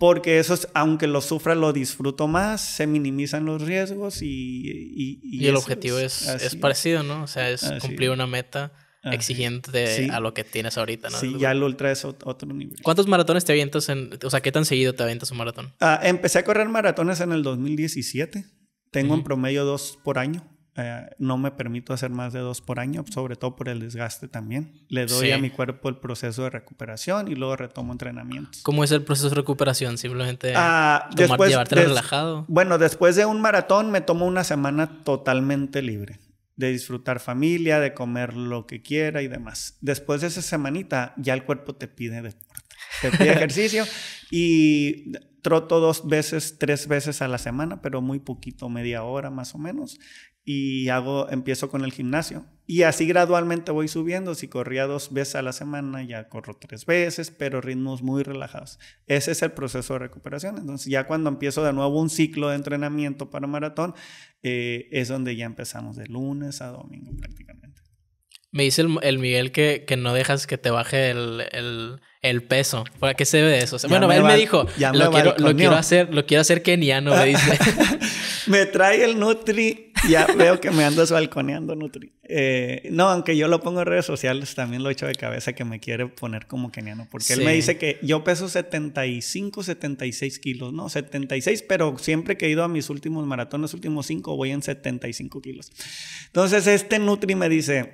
porque eso, aunque lo sufra, lo disfruto más, se minimizan los riesgos y... Y, el objetivo es, es, parecido, ¿no? O sea, es cumplir una meta exigente a lo que tienes ahorita, ¿no? Sí, ya el ultra es otro nivel. ¿Cuántos maratones te avientas en... O sea, ¿qué tan seguido te avientas un maratón? Ah, empecé a correr maratones en el 2017. Tengo en promedio dos por año. Eh, no me permito hacer más de dos por año, sobre todo por el desgaste también. Le doy a mi cuerpo el proceso de recuperación y luego retomo entrenamientos. ¿Cómo es el proceso de recuperación? Simplemente ah, después, llevarte relajado. Bueno, después de un maratón me tomo una semana totalmente libre de disfrutar familia, de comer lo que quiera y demás. Después de esa semanita ya el cuerpo te pide deporte, te pide ejercicio y troto dos veces, tres veces a la semana, pero muy poquito, media hora más o menos y hago, empiezo con el gimnasio. Y así gradualmente voy subiendo. Si corría dos veces a la semana, ya corro tres veces, pero ritmos muy relajados. Ese es el proceso de recuperación. Entonces ya cuando empiezo de nuevo un ciclo de entrenamiento para maratón, eh, es donde ya empezamos de lunes a domingo prácticamente. Me dice el, Miguel que, que, no dejas que te baje el, el, el peso. ¿Para qué se ve de eso? bueno, él me dijo, lo, quiero, lo, quiero, hacer, lo quiero hacer keniano, me dice. me trae el Nutri, ya veo que me andas balconeando Nutri. Eh, no, aunque yo lo pongo en redes sociales, también lo he hecho de cabeza que me quiere poner como keniano, porque él me dice que yo peso 75, 76 kilos, ¿no? 76, pero siempre que he ido a mis últimos maratones, últimos 5, voy en 75 kilos. Entonces este Nutri me dice,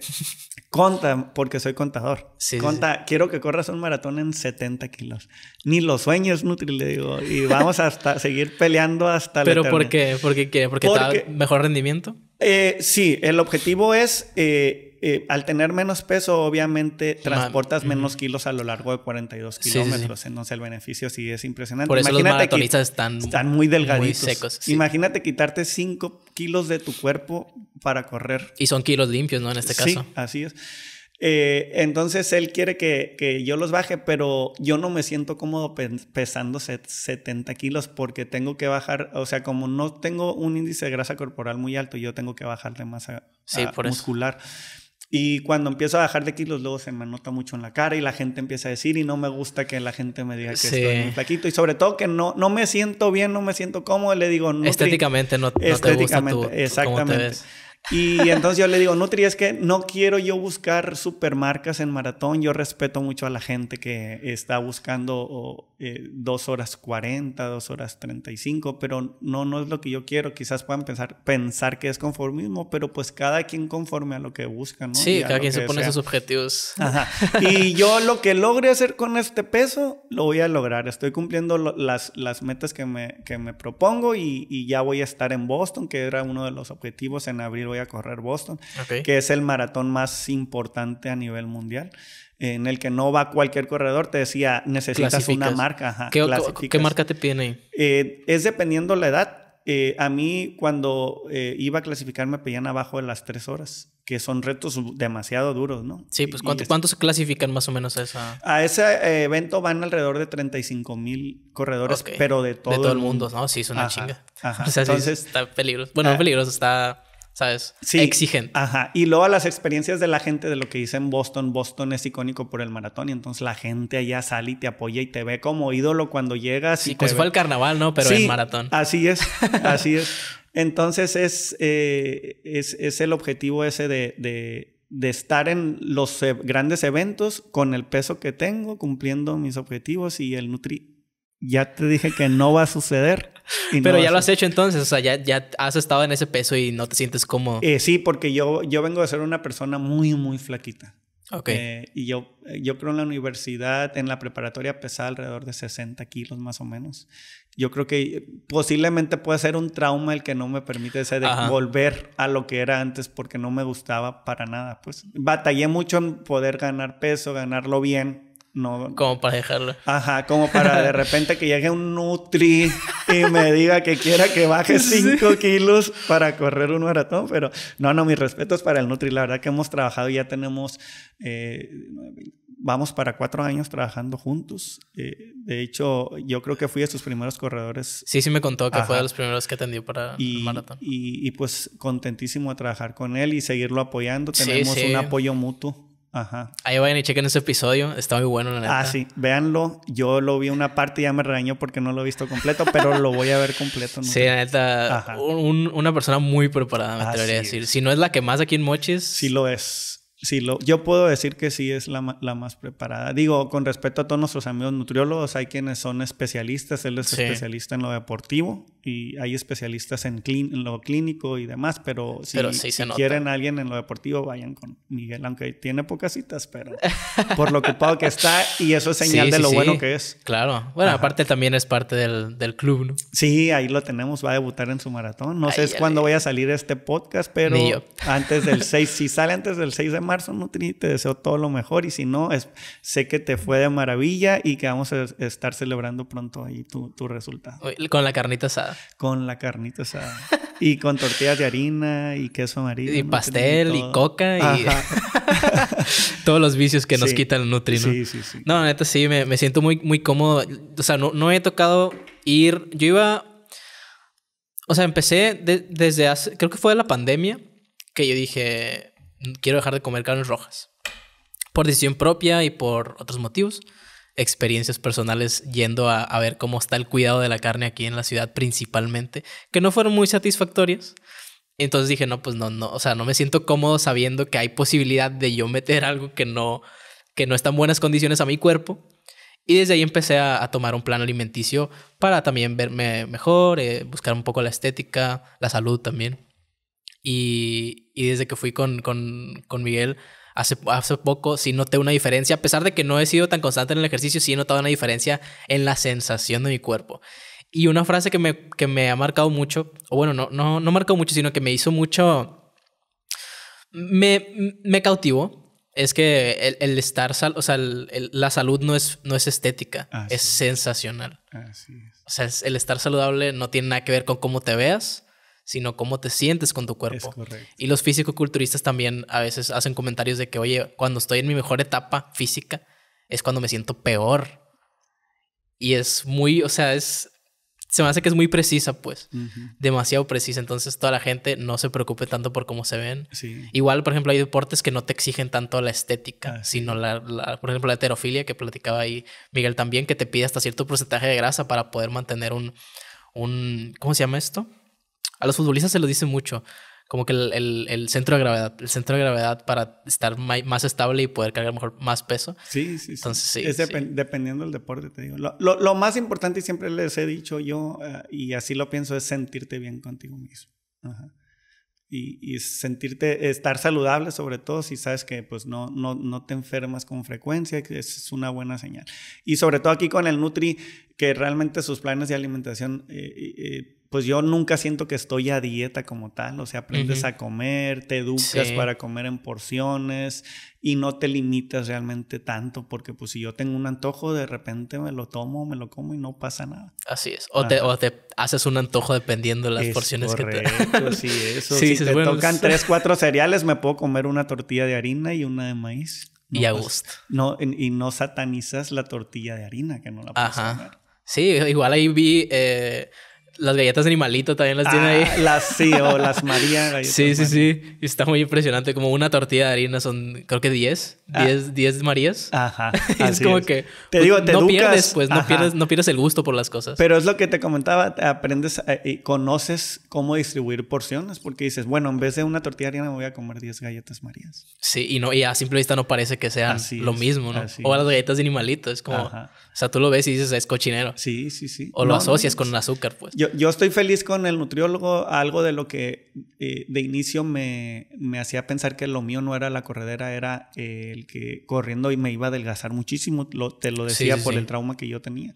conta, porque soy contador, conta, quiero que corras un maratón en 70 kilos. Ni los sueños, Nutri, le digo, y vamos a seguir peleando hasta ¿Pero por qué? ¿Por qué? ¿Porque, porque mejor rendimiento? Eh, sí, el objetivo es, eh, eh, al tener menos peso, obviamente transportas menos kilos a lo largo de 42 kilómetros. Entonces el beneficio sí es impresionante. Por eso los maratonistas están, están muy delgaditos. Muy secos. Imagínate quitarte 5 kilos de tu cuerpo para correr. Y son kilos limpios, ¿no? En este caso. Sí, así es. Eh, entonces él quiere que, yo los baje, pero yo no me siento cómodo pesando 70 kilos porque tengo que bajar, o sea, como no tengo un índice de grasa corporal muy alto, yo tengo que bajar de masa muscular. Y cuando empiezo a bajar de kilos, luego se me nota mucho en la cara y la gente empieza a decir y no me gusta que la gente me diga que estoy muy flaquito. Y sobre todo que no, no me siento bien, no me siento cómodo, le digo... estéticamente no, te gusta exactamente. Y entonces yo le digo, Nutri, es que no quiero yo buscar supermarcas en maratón. Yo respeto mucho a la gente que está buscando eh, dos horas 40, dos horas 35, pero no, no es lo que yo quiero. Quizás puedan pensar, pensar que es conformismo, pero pues cada quien conforme a lo que busca, ¿no? Sí, cada quien se pone sus objetivos. Ajá. Y yo lo que logre hacer con este peso, lo voy a lograr. Estoy cumpliendo las, las metas que me, que me propongo y, y, ya voy a estar en Boston, que era uno de los objetivos en abril a correr Boston, que es el maratón más importante a nivel mundial en el que no va cualquier corredor, te decía, necesitas una marca. ¿Qué, marca te piden ahí? Eh, es dependiendo la edad. Eh, a mí cuando eh, iba a clasificar me pedían abajo de las tres horas, que son retos demasiado duros, ¿no? Sí, pues ¿cuántos se clasifican más o menos a esa? A ese evento van alrededor de 35 mil corredores, pero de todo, de todo el mundo. ¿no? Sí, es una chinga. Entonces, está peligroso. Bueno, no ah, peligroso, está ¿sabes? Sí. Exigente. Ajá. Y luego las experiencias de la gente de lo que hice en Boston. Boston es icónico por el maratón y entonces la gente allá sale y te apoya y te ve como ídolo cuando llegas. Sí, pues fue el carnaval, ¿no? Pero el maratón. Así es, así es. Entonces es, eh, es, es, el objetivo ese de, de, de, estar en los e, grandes eventos con el peso que tengo, cumpliendo mis objetivos y el Nutri. Ya te dije que no va a suceder. Pero ya lo has hecho entonces, o sea, ya, ya has estado en ese peso y no te sientes cómodo. Eh, sí, porque yo, yo vengo de ser una persona muy, muy flaquita. Ok. Eh, y yo, yo creo en la universidad, en la preparatoria pesaba alrededor de 60 kilos más o menos. Yo creo que posiblemente puede ser un trauma el que no me permite ese de volver a lo que era antes porque no me gustaba para nada. Pues batallé mucho en poder ganar peso, ganarlo bien, no, como para dejarlo. Ajá, como para de repente que llegue un Nutri y me diga que quiera que baje 5 kilos para correr un maratón. Pero no, no, mis respetos para el Nutri. La verdad que hemos trabajado, ya tenemos, eh, vamos para cuatro años trabajando juntos. Eh, de hecho, yo creo que fui de sus primeros corredores. Sí, sí me contó que fue de los primeros que atendió para el maratón. Y, y, pues contentísimo de trabajar con él y seguirlo apoyando. Tenemos un apoyo mutuo. Ajá. Ahí vayan y chequen ese episodio. Está muy bueno, la neta. Ah, sí. Véanlo. Yo lo vi una parte y ya me regañó porque no lo he visto completo, pero lo voy a ver completo. Sí, la neta. una persona muy preparada, me atrevería a decir. Si no es la que más aquí en Mochis. Sí lo es. Sí, lo, yo puedo decir que sí es la, la, más preparada. Digo, con respecto a todos nuestros amigos nutriólogos, hay quienes son especialistas. Él es especialista en lo deportivo y hay especialistas en, en lo clínico y demás, pero si, quieren a alguien en lo deportivo, vayan con Miguel, aunque tiene pocas citas, pero por lo ocupado que está y eso es señal de lo bueno que es. Claro. Bueno, aparte también es parte del, del, club, ¿no? Sí, ahí lo tenemos, va a debutar en su maratón. No sé cuándo vaya a salir este podcast, pero antes del 6, si sale antes del 6 de marzo, Nutri, te deseo todo lo mejor y si no, es, sé que te fue de maravilla y que vamos a estar celebrando pronto ahí tu, tu resultado. Con la carnita asada. Con la carnita asada. y con tortillas de harina y queso amarillo. Y pastel y, coca y todos los vicios que nos quitan el Nutri, ¿no? Sí, sí, sí. No, neta sí, me, me, siento muy, muy cómodo. O sea, no, no he tocado ir... Yo iba... O sea, empecé desde hace... Creo que fue de la pandemia que yo dije... Quiero dejar de comer carnes rojas. Por decisión propia y por otros motivos experiencias personales yendo a, ver cómo está el cuidado de la carne aquí en la ciudad principalmente, que no fueron muy satisfactorias. Entonces dije, no, pues no, no, o sea, no me siento cómodo sabiendo que hay posibilidad de yo meter algo que no, que no está en buenas condiciones a mi cuerpo. Y desde ahí empecé a, tomar un plan alimenticio para también verme mejor, eh, buscar un poco la estética, la salud también. Y, y desde que fui con, con, con Miguel, hace, hace poco sí noté una diferencia, a pesar de que no he sido tan constante en el ejercicio, sí he notado una diferencia en la sensación de mi cuerpo. Y una frase que me, que me ha marcado mucho, o bueno, no, no, no marcado mucho, sino que me hizo mucho, me, me cautivó, es que el, estar, o sea, la salud no es, no es estética, es sensacional. O sea, el estar saludable no tiene nada que ver con cómo te veas, sino cómo te sientes con tu cuerpo. Y los físico-culturistas también a veces hacen comentarios de que, oye, cuando estoy en mi mejor etapa física, es cuando me siento peor. Y es muy, o sea, es... Se me hace que es muy precisa, pues. Demasiado precisa. Entonces, toda la gente no se preocupe tanto por cómo se ven. Igual, por ejemplo, hay deportes que no te exigen tanto la estética, sino la, por ejemplo, la heterofilia que platicaba ahí Miguel también, que te pide hasta cierto porcentaje de grasa para poder mantener un, un ¿cómo se llama esto? A los futbolistas se lo dice mucho, como que el, el, centro de gravedad, el centro de gravedad para estar más estable y poder cargar mejor más peso. Sí, sí, sí. Entonces, sí. Es dependiendo del deporte, te digo. Lo, lo, lo, más importante, y siempre les he dicho yo, uh, y así lo pienso, es sentirte bien contigo mismo. Ajá. Y, y, sentirte, estar saludable sobre todo si sabes que pues no, no, no te enfermas con frecuencia, que es una buena señal. Y sobre todo aquí con el Nutri, que realmente sus planes de alimentación eh, eh, pues yo nunca siento que estoy a dieta como tal, o sea, aprendes a comer, te educas para comer en porciones y no te limitas realmente tanto, porque pues si yo tengo un antojo, de repente me lo tomo, me lo como y no pasa nada. Así es, o, te, o te, haces un antojo dependiendo de las porciones que te... sí, eso. si te tocan tres, cuatro cereales, me puedo comer una tortilla de harina y una de maíz. y a pues, gusto. No, y no satanizas la tortilla de harina, que no la puedes Ajá. Sí, igual ahí vi... Eh, las galletas de animalito también las tiene ahí. Ah, las sí, o las María galletas. Sí, sí, sí. Está muy impresionante. Como una tortilla de harina son, creo que 10. 10, 10 Marías. Ajá. es como que. Te digo, te no educas, pierdes, pues, no pierdes, no pierdes el gusto por las cosas. Pero es lo que te comentaba, aprendes eh, y conoces cómo distribuir porciones, porque dices, bueno, en vez de una tortilla de harina me voy a comer 10 galletas Marías. Sí, y no, y a simple vista no parece que sean Así lo es, mismo, ¿no? O las galletas de animalito, es como. Ajá. O sea, tú lo ves y dices, es cochinero. Sí, sí, sí. O lo No, asocias no, con el azúcar, pues. Yo, yo estoy feliz con el nutriólogo, algo de lo que eh, de inicio me, me hacía pensar que lo mío no era la corredera, era eh, el que corriendo y me iba a adelgazar muchísimo, lo- te lo Sí, decía sí, por sí. el trauma que yo tenía.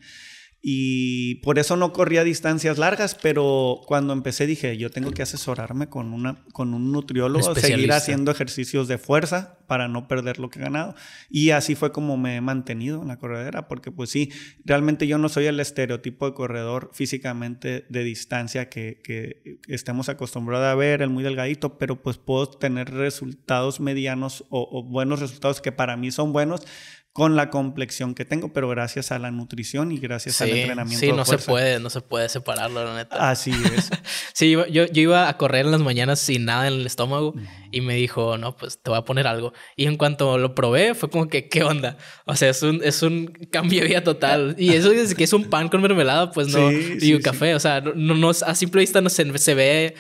Y por eso no corría distancias largas, pero cuando empecé dije, yo tengo que asesorarme con, una, con un nutriólogo, seguir haciendo ejercicios de fuerza para no perder lo que he ganado. Y así fue como me he mantenido en la corredera, porque pues sí, realmente yo no soy el estereotipo de corredor físicamente de distancia que, que estemos acostumbrados a ver, el muy delgadito, pero pues puedo tener resultados medianos o, o buenos resultados que para mí son buenos con la complexión que tengo, pero gracias a la nutrición y gracias al Sí, entrenamiento. sí, de no se puede, no se puede separarlo, la neta. Así es. Sí, yo, iba a correr en las mañanas sin nada en el estómago y me dijo, no, pues te voy a poner algo. Y en cuanto lo probé, fue como que, ¿qué onda? O sea, es un, es un cambio de vida total. Y eso es que es un pan con mermelada, pues no, Sí, y sí, un café. O sea, no, no, a simple vista no se, se ve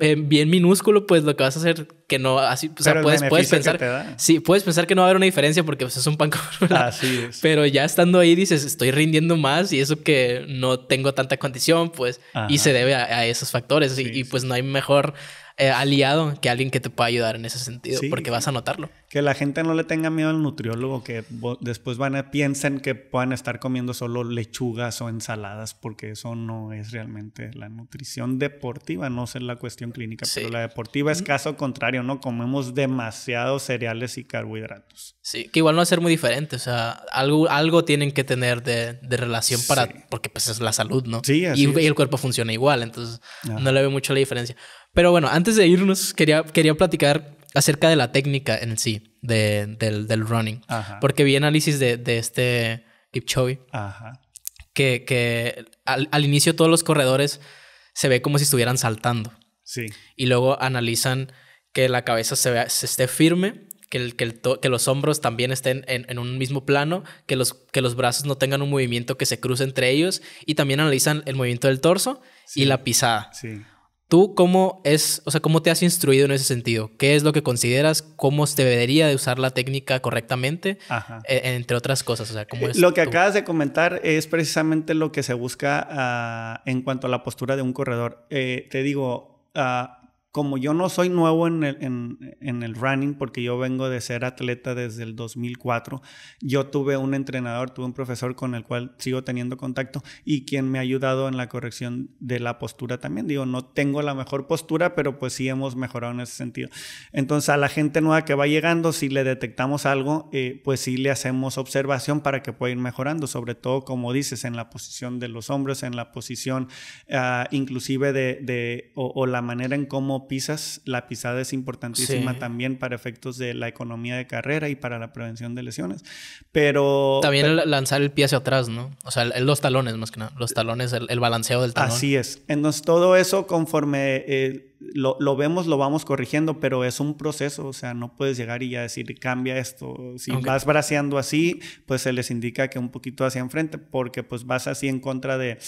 eh, bien minúsculo, pues lo que vas a hacer que no, así, o sea, puedes, puedes pensar, sí, puedes pensar que no va a haber una diferencia porque pues, es un pan. Así es. Pero ya estando ahí dices, estoy rindiendo más y eso que no tengo tanta condición, pues, y se debe a, a esos factores. y- Sí, y, sí. pues no hay mejor eh, aliado que alguien que te pueda ayudar en ese sentido, Sí, porque vas a notarlo. Que la gente no le tenga miedo al nutriólogo, que después van a piensen que puedan estar comiendo solo lechugas o ensaladas, porque eso no es realmente la nutrición deportiva, no es la cuestión clínica, Sí. pero la deportiva es caso contrario, ¿no? Comemos demasiados cereales y carbohidratos. Sí, que igual no va a ser muy diferente, o sea, algo, algo tienen que tener de, de relación para, Sí. porque pues es la salud, ¿no? Sí, así y, es. y el cuerpo funciona igual, entonces Ajá. no le veo mucho la diferencia. Pero bueno, antes de irnos, quería, quería platicar acerca de la técnica en sí de- del, del running. Ajá. Porque vi análisis de, de este Kipchoge Ajá. que, que al, al inicio todos los corredores se ve como si estuvieran saltando. Sí. Y luego analizan que la cabeza se, vea- se esté firme, que, el, que, el to- que los hombros también estén en, en un mismo plano, que los, que los brazos no tengan un movimiento que se cruce entre ellos. Y también analizan el movimiento del torso y la pisada. Sí. ¿Tú cómo es, o sea, cómo te has instruido en ese sentido? ¿Qué es lo que consideras? ¿Cómo se debería de usar la técnica correctamente? Ajá. E- entre otras cosas, o sea, ¿cómo es Lo que acabas de comentar es precisamente lo que se busca ah, en cuanto a la postura de un corredor. Eh, te digo, ah, como yo no soy nuevo en el, en, en el running, porque yo vengo de ser atleta desde el 2004, yo tuve un entrenador, tuve un profesor con el cual sigo teniendo contacto y quien me ha ayudado en la corrección de la postura también. Digo, no tengo la mejor postura, pero pues sí hemos mejorado en ese sentido. Entonces a la gente nueva que va llegando, si le detectamos algo, eh, pues sí le hacemos observación para que pueda ir mejorando, sobre todo como dices, en la posición de los hombros, en la posición ah, inclusive de, de- o, o la manera en cómo pisas, la pisada es importantísima Sí. también para efectos de la economía de carrera y para la prevención de lesiones. Pero... También el lanzar el pie hacia atrás, ¿no? O sea, el- los talones más que nada. Los talones, el, el balanceo del talón. Así es. Entonces, todo eso conforme eh, lo, lo vemos, lo vamos corrigiendo, pero es un proceso. O sea, no puedes llegar y ya decir, cambia esto. Si Ok. vas braceando así, pues se les indica que un poquito hacia enfrente, porque pues vas así en contra de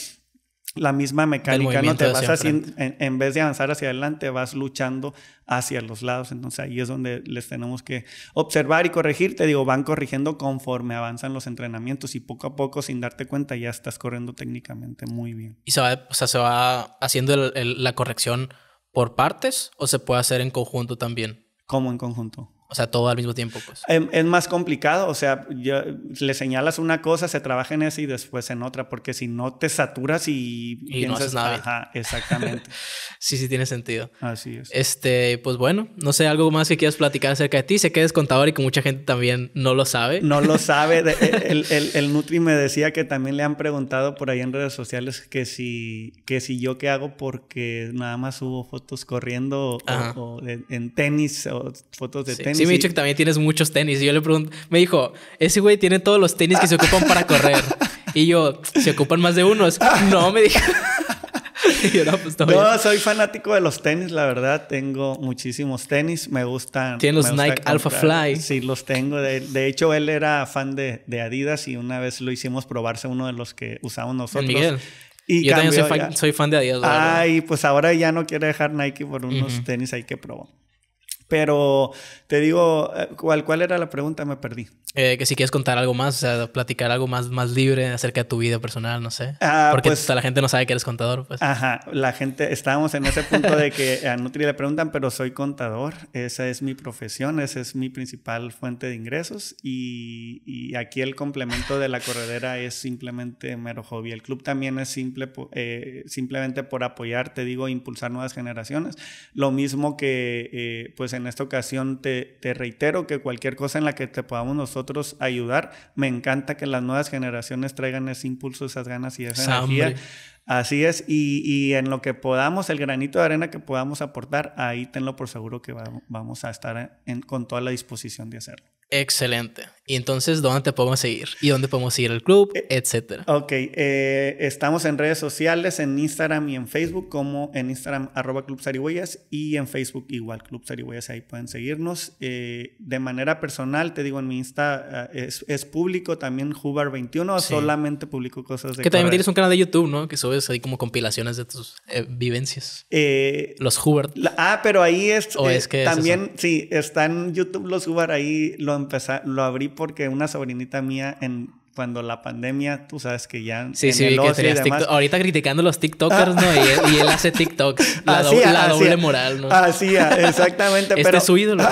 la misma mecánica, ¿no? Te vas hacia así, en, en- vez de avanzar hacia adelante, vas luchando hacia los lados. Entonces ahí es donde les tenemos que observar y corregir. Te digo, van corrigiendo conforme avanzan los entrenamientos y poco a poco, sin darte cuenta, ya estás corriendo técnicamente muy bien. Y se va, o sea, se va haciendo el- el- la corrección por partes o se puede hacer en conjunto también. Como en conjunto. O sea, todo al mismo tiempo, pues. Es más complicado, o sea, ya le señalas una cosa, se trabaja en esa y después en otra, porque si no te saturas y, Y no haces nada. Ajá, exactamente. Sí, sí tiene sentido. Así es. Este, pues bueno, no sé, algo más que quieras platicar acerca de ti. Sé que eres contador y que mucha gente también no lo sabe. No lo sabe. de- el, el- el Nutri me decía que también le han preguntado por ahí en redes sociales que si, que si yo qué hago porque nada más subo fotos corriendo o, Ajá. o de- en tenis o fotos de Sí, tenis. Sí me ha dicho que también tienes muchos tenis. Y yo le pregunto, me dijo, ese güey tiene todos los tenis que se ocupan para correr. Y yo, ¿se ocupan más de unos? No, me dijo. Pues, no, soy fanático de los tenis, la verdad. Tengo muchísimos tenis. Me gustan. Tienes los Nike Alpha Fly. Sí, los tengo. De, hecho, él era fan de, Adidas y una vez lo hicimos probarse uno de los que usamos nosotros. Miguel. Y Yo también soy fan, de Adidas. Ay, pues ahora ya no quiere dejar Nike por unos tenis ahí que probó. Pero te digo, eh, ¿cuál, ¿cuál era la pregunta? Me perdí. Eh, que si quieres contar algo más, o sea, platicar algo más, más libre acerca de tu vida personal, no sé. Ah, Porque pues, la gente no sabe que eres contador, pues. Ajá, la gente, estábamos en ese punto de que a Nutri le preguntan, pero soy contador, esa es mi profesión, esa es mi principal fuente de ingresos y, y aquí el complemento de la corredera es simplemente mero hobby. El club también es simple, eh, simplemente por apoyar, te digo, impulsar nuevas generaciones. Lo mismo que, eh, pues en esta ocasión te, te reitero que cualquier cosa en la que te podamos nosotros ayudar. Me encanta que las nuevas generaciones traigan ese impulso, esas ganas y esa energía. Así es, y, en lo que podamos, el granito de arena que podamos aportar, ahí tenlo por seguro que vamos a estar con toda la disposición de hacerlo. Excelente. Y entonces, ¿dónde te podemos seguir? ¿Y dónde podemos seguir el club? Eh, etcétera. Ok. Eh, estamos en redes sociales, en Instagram y en Facebook, como en Instagram, arroba Club y en Facebook igual, Club Sarigüeyas, ahí pueden seguirnos. Eh, de manera personal, te digo, en mi Insta es, público también Hubar21, solamente publico cosas de Que también tienes un canal de YouTube, ¿no? Que subes ahí como compilaciones de tus vivencias. los Hubar. ah, pero ahí es, es que también, sí, está en YouTube los Hubar, ahí lo lo abrí porque una sobrinita mía en cuando la pandemia, tú sabes que ya. Sí, sí, que Ahorita criticando los TikTokers, ¿no? Y él, hace TikTok. La, doble, moral, ¿no? Hacía, exactamente. este pero... es su ídolo,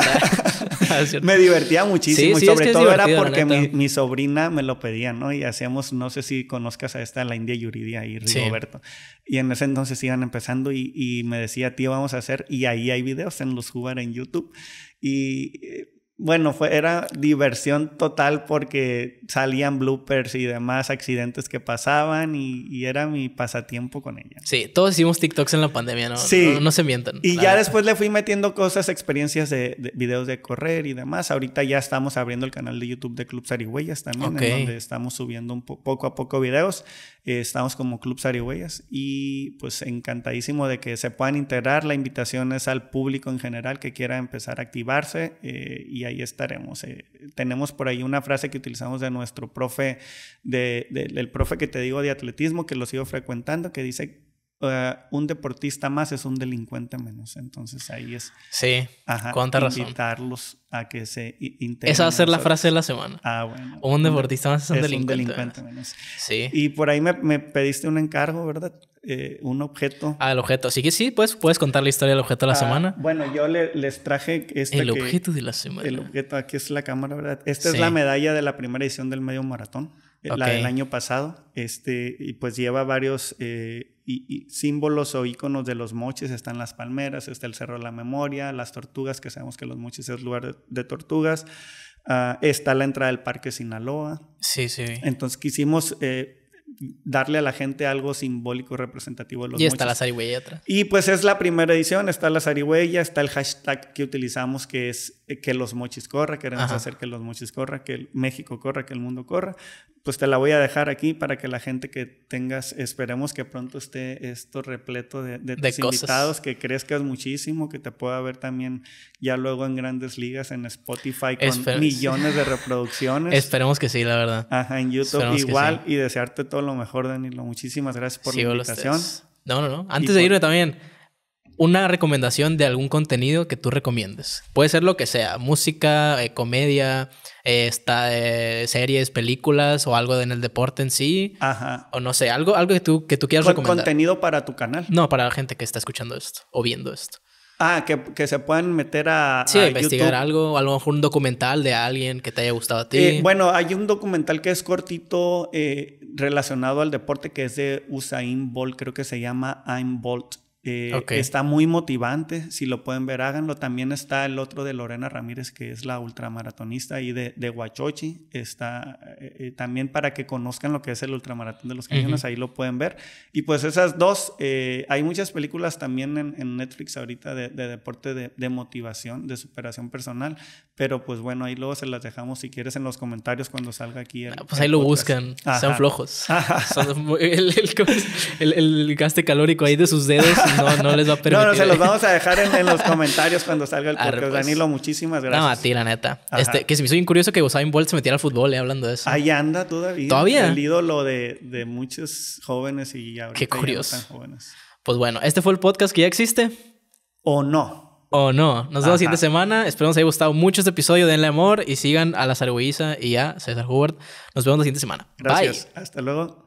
me divertía muchísimo. y sobre todo era porque mi, sobrina me lo pedía, ¿no? Y hacíamos, no sé si conozcas a esta, la India Yuridia y Rigoberto. Y en ese entonces iban empezando y, y, me decía, tío, vamos a hacer. Y ahí hay videos en los jugar en YouTube. Y eh, bueno, fue, era diversión total porque salían bloopers y demás accidentes que pasaban y, era mi pasatiempo con ella. Sí, todos hicimos TikToks en la pandemia, ¿no? Sí. No, se mientan. Y ya después le fui metiendo cosas, experiencias de, videos de correr y demás. Ahorita ya estamos abriendo el canal de YouTube de Club Sarigüeyas también, en donde estamos subiendo un poco a poco videos. Eh, estamos como Club Sarigüeyas y pues encantadísimo de que se puedan integrar. La invitación es al público en general que quiera empezar a activarse eh, y ahí estaremos. Eh, tenemos por ahí una frase que utilizamos de nuestro profe, de, del profe que te digo de atletismo, que lo sigo frecuentando, que dice eh, un deportista más es un delincuente menos. Entonces ahí es. Sí, ajá, cuánta invitarlos a que se integren. Esa va a ser la frase de la semana. Ah, bueno. Un deportista más es un, delincuente, menos. Sí. Y por ahí me, me pediste un encargo, ¿verdad? Eh, un objeto. Ah, el objeto. Así que sí, pues puedes contar la historia del objeto de la ah, semana. Bueno, yo les traje este. El objeto de la semana. El objeto, aquí es la cámara, ¿verdad? Esta es la medalla de la primera edición del medio maratón, eh, la del año pasado. Este, y pues lleva varios eh, y, símbolos o iconos de los moches. Están las palmeras, está el Cerro de la Memoria, las tortugas, que sabemos que los moches es lugar de, tortugas. Ah, está la entrada del Parque Sinaloa. Sí, sí. Entonces quisimos darle a la gente algo simbólico representativo de los Y está la zarigüeya atrás. Y pues es la primera edición, está la zarigüeya, está el hashtag que utilizamos que es eh, que los mochis corra, queremos hacer que los mochis corra, que México corra, que el mundo corra pues te la voy a dejar aquí para que la gente que tengas, esperemos que pronto esté esto repleto de, de, tus invitados, que crezcas muchísimo, que te pueda ver también ya luego en grandes ligas en Spotify con millones de reproducciones. Esperemos que sí, la verdad. Ajá, en YouTube igual y desearte todo lo mejor, Danilo. Muchísimas gracias por la invitación. No, no, no. Antes de irme también una recomendación de algún contenido que tú recomiendes. Puede ser lo que sea, música, eh, comedia, eh, eh, series, películas o algo en el deporte en sí. Ajá. O no sé, algo, algo que, tú, que tú quieras recomendar. ¿Contenido para tu canal? No, para la gente que está escuchando esto o viendo esto. Ah, que, se puedan meter a. Sí, investigar algo, a lo mejor un documental de alguien que te haya gustado a ti. Eh, bueno, hay un documental que es cortito relacionado al deporte que es de Usain Bolt, creo que se llama I'm Bolt Eh, está muy motivante. Si lo pueden ver, háganlo. También está el otro de Lorena Ramírez, que es la ultramaratonista ahí de, de Huachochi. Está eh, eh, también para que conozcan lo que es el ultramaratón de los cañones. Ahí lo pueden ver. Y pues esas dos, hay muchas películas también en, Netflix ahorita de, deporte de, motivación, de superación personal. Pero pues bueno, ahí luego se las dejamos si quieres en los comentarios cuando salga aquí. El, ah, pues ahí lo buscan. Son flojos. el, el gaste calórico ahí de sus dedos no, no les va a permitir. No, no, se los vamos a dejar en, los comentarios cuando salga el podcast. Pues. Danilo, muchísimas gracias. No, a ti, la neta. Este, que se me hizo bien curioso que Usain Bolt se metiera al fútbol, eh, hablando de eso. Ahí anda todavía. ¿Todavía? El ídolo de, de muchos jóvenes y ahorita Qué curioso. Pues bueno, este fue el podcast que ya existe. ¿O no? O no. Nos vemos la siguiente semana. Espero que os haya gustado mucho este episodio. Denle amor y sigan a la Zarguiza y a César Hubert. Nos vemos la siguiente semana. Gracias. Hasta luego.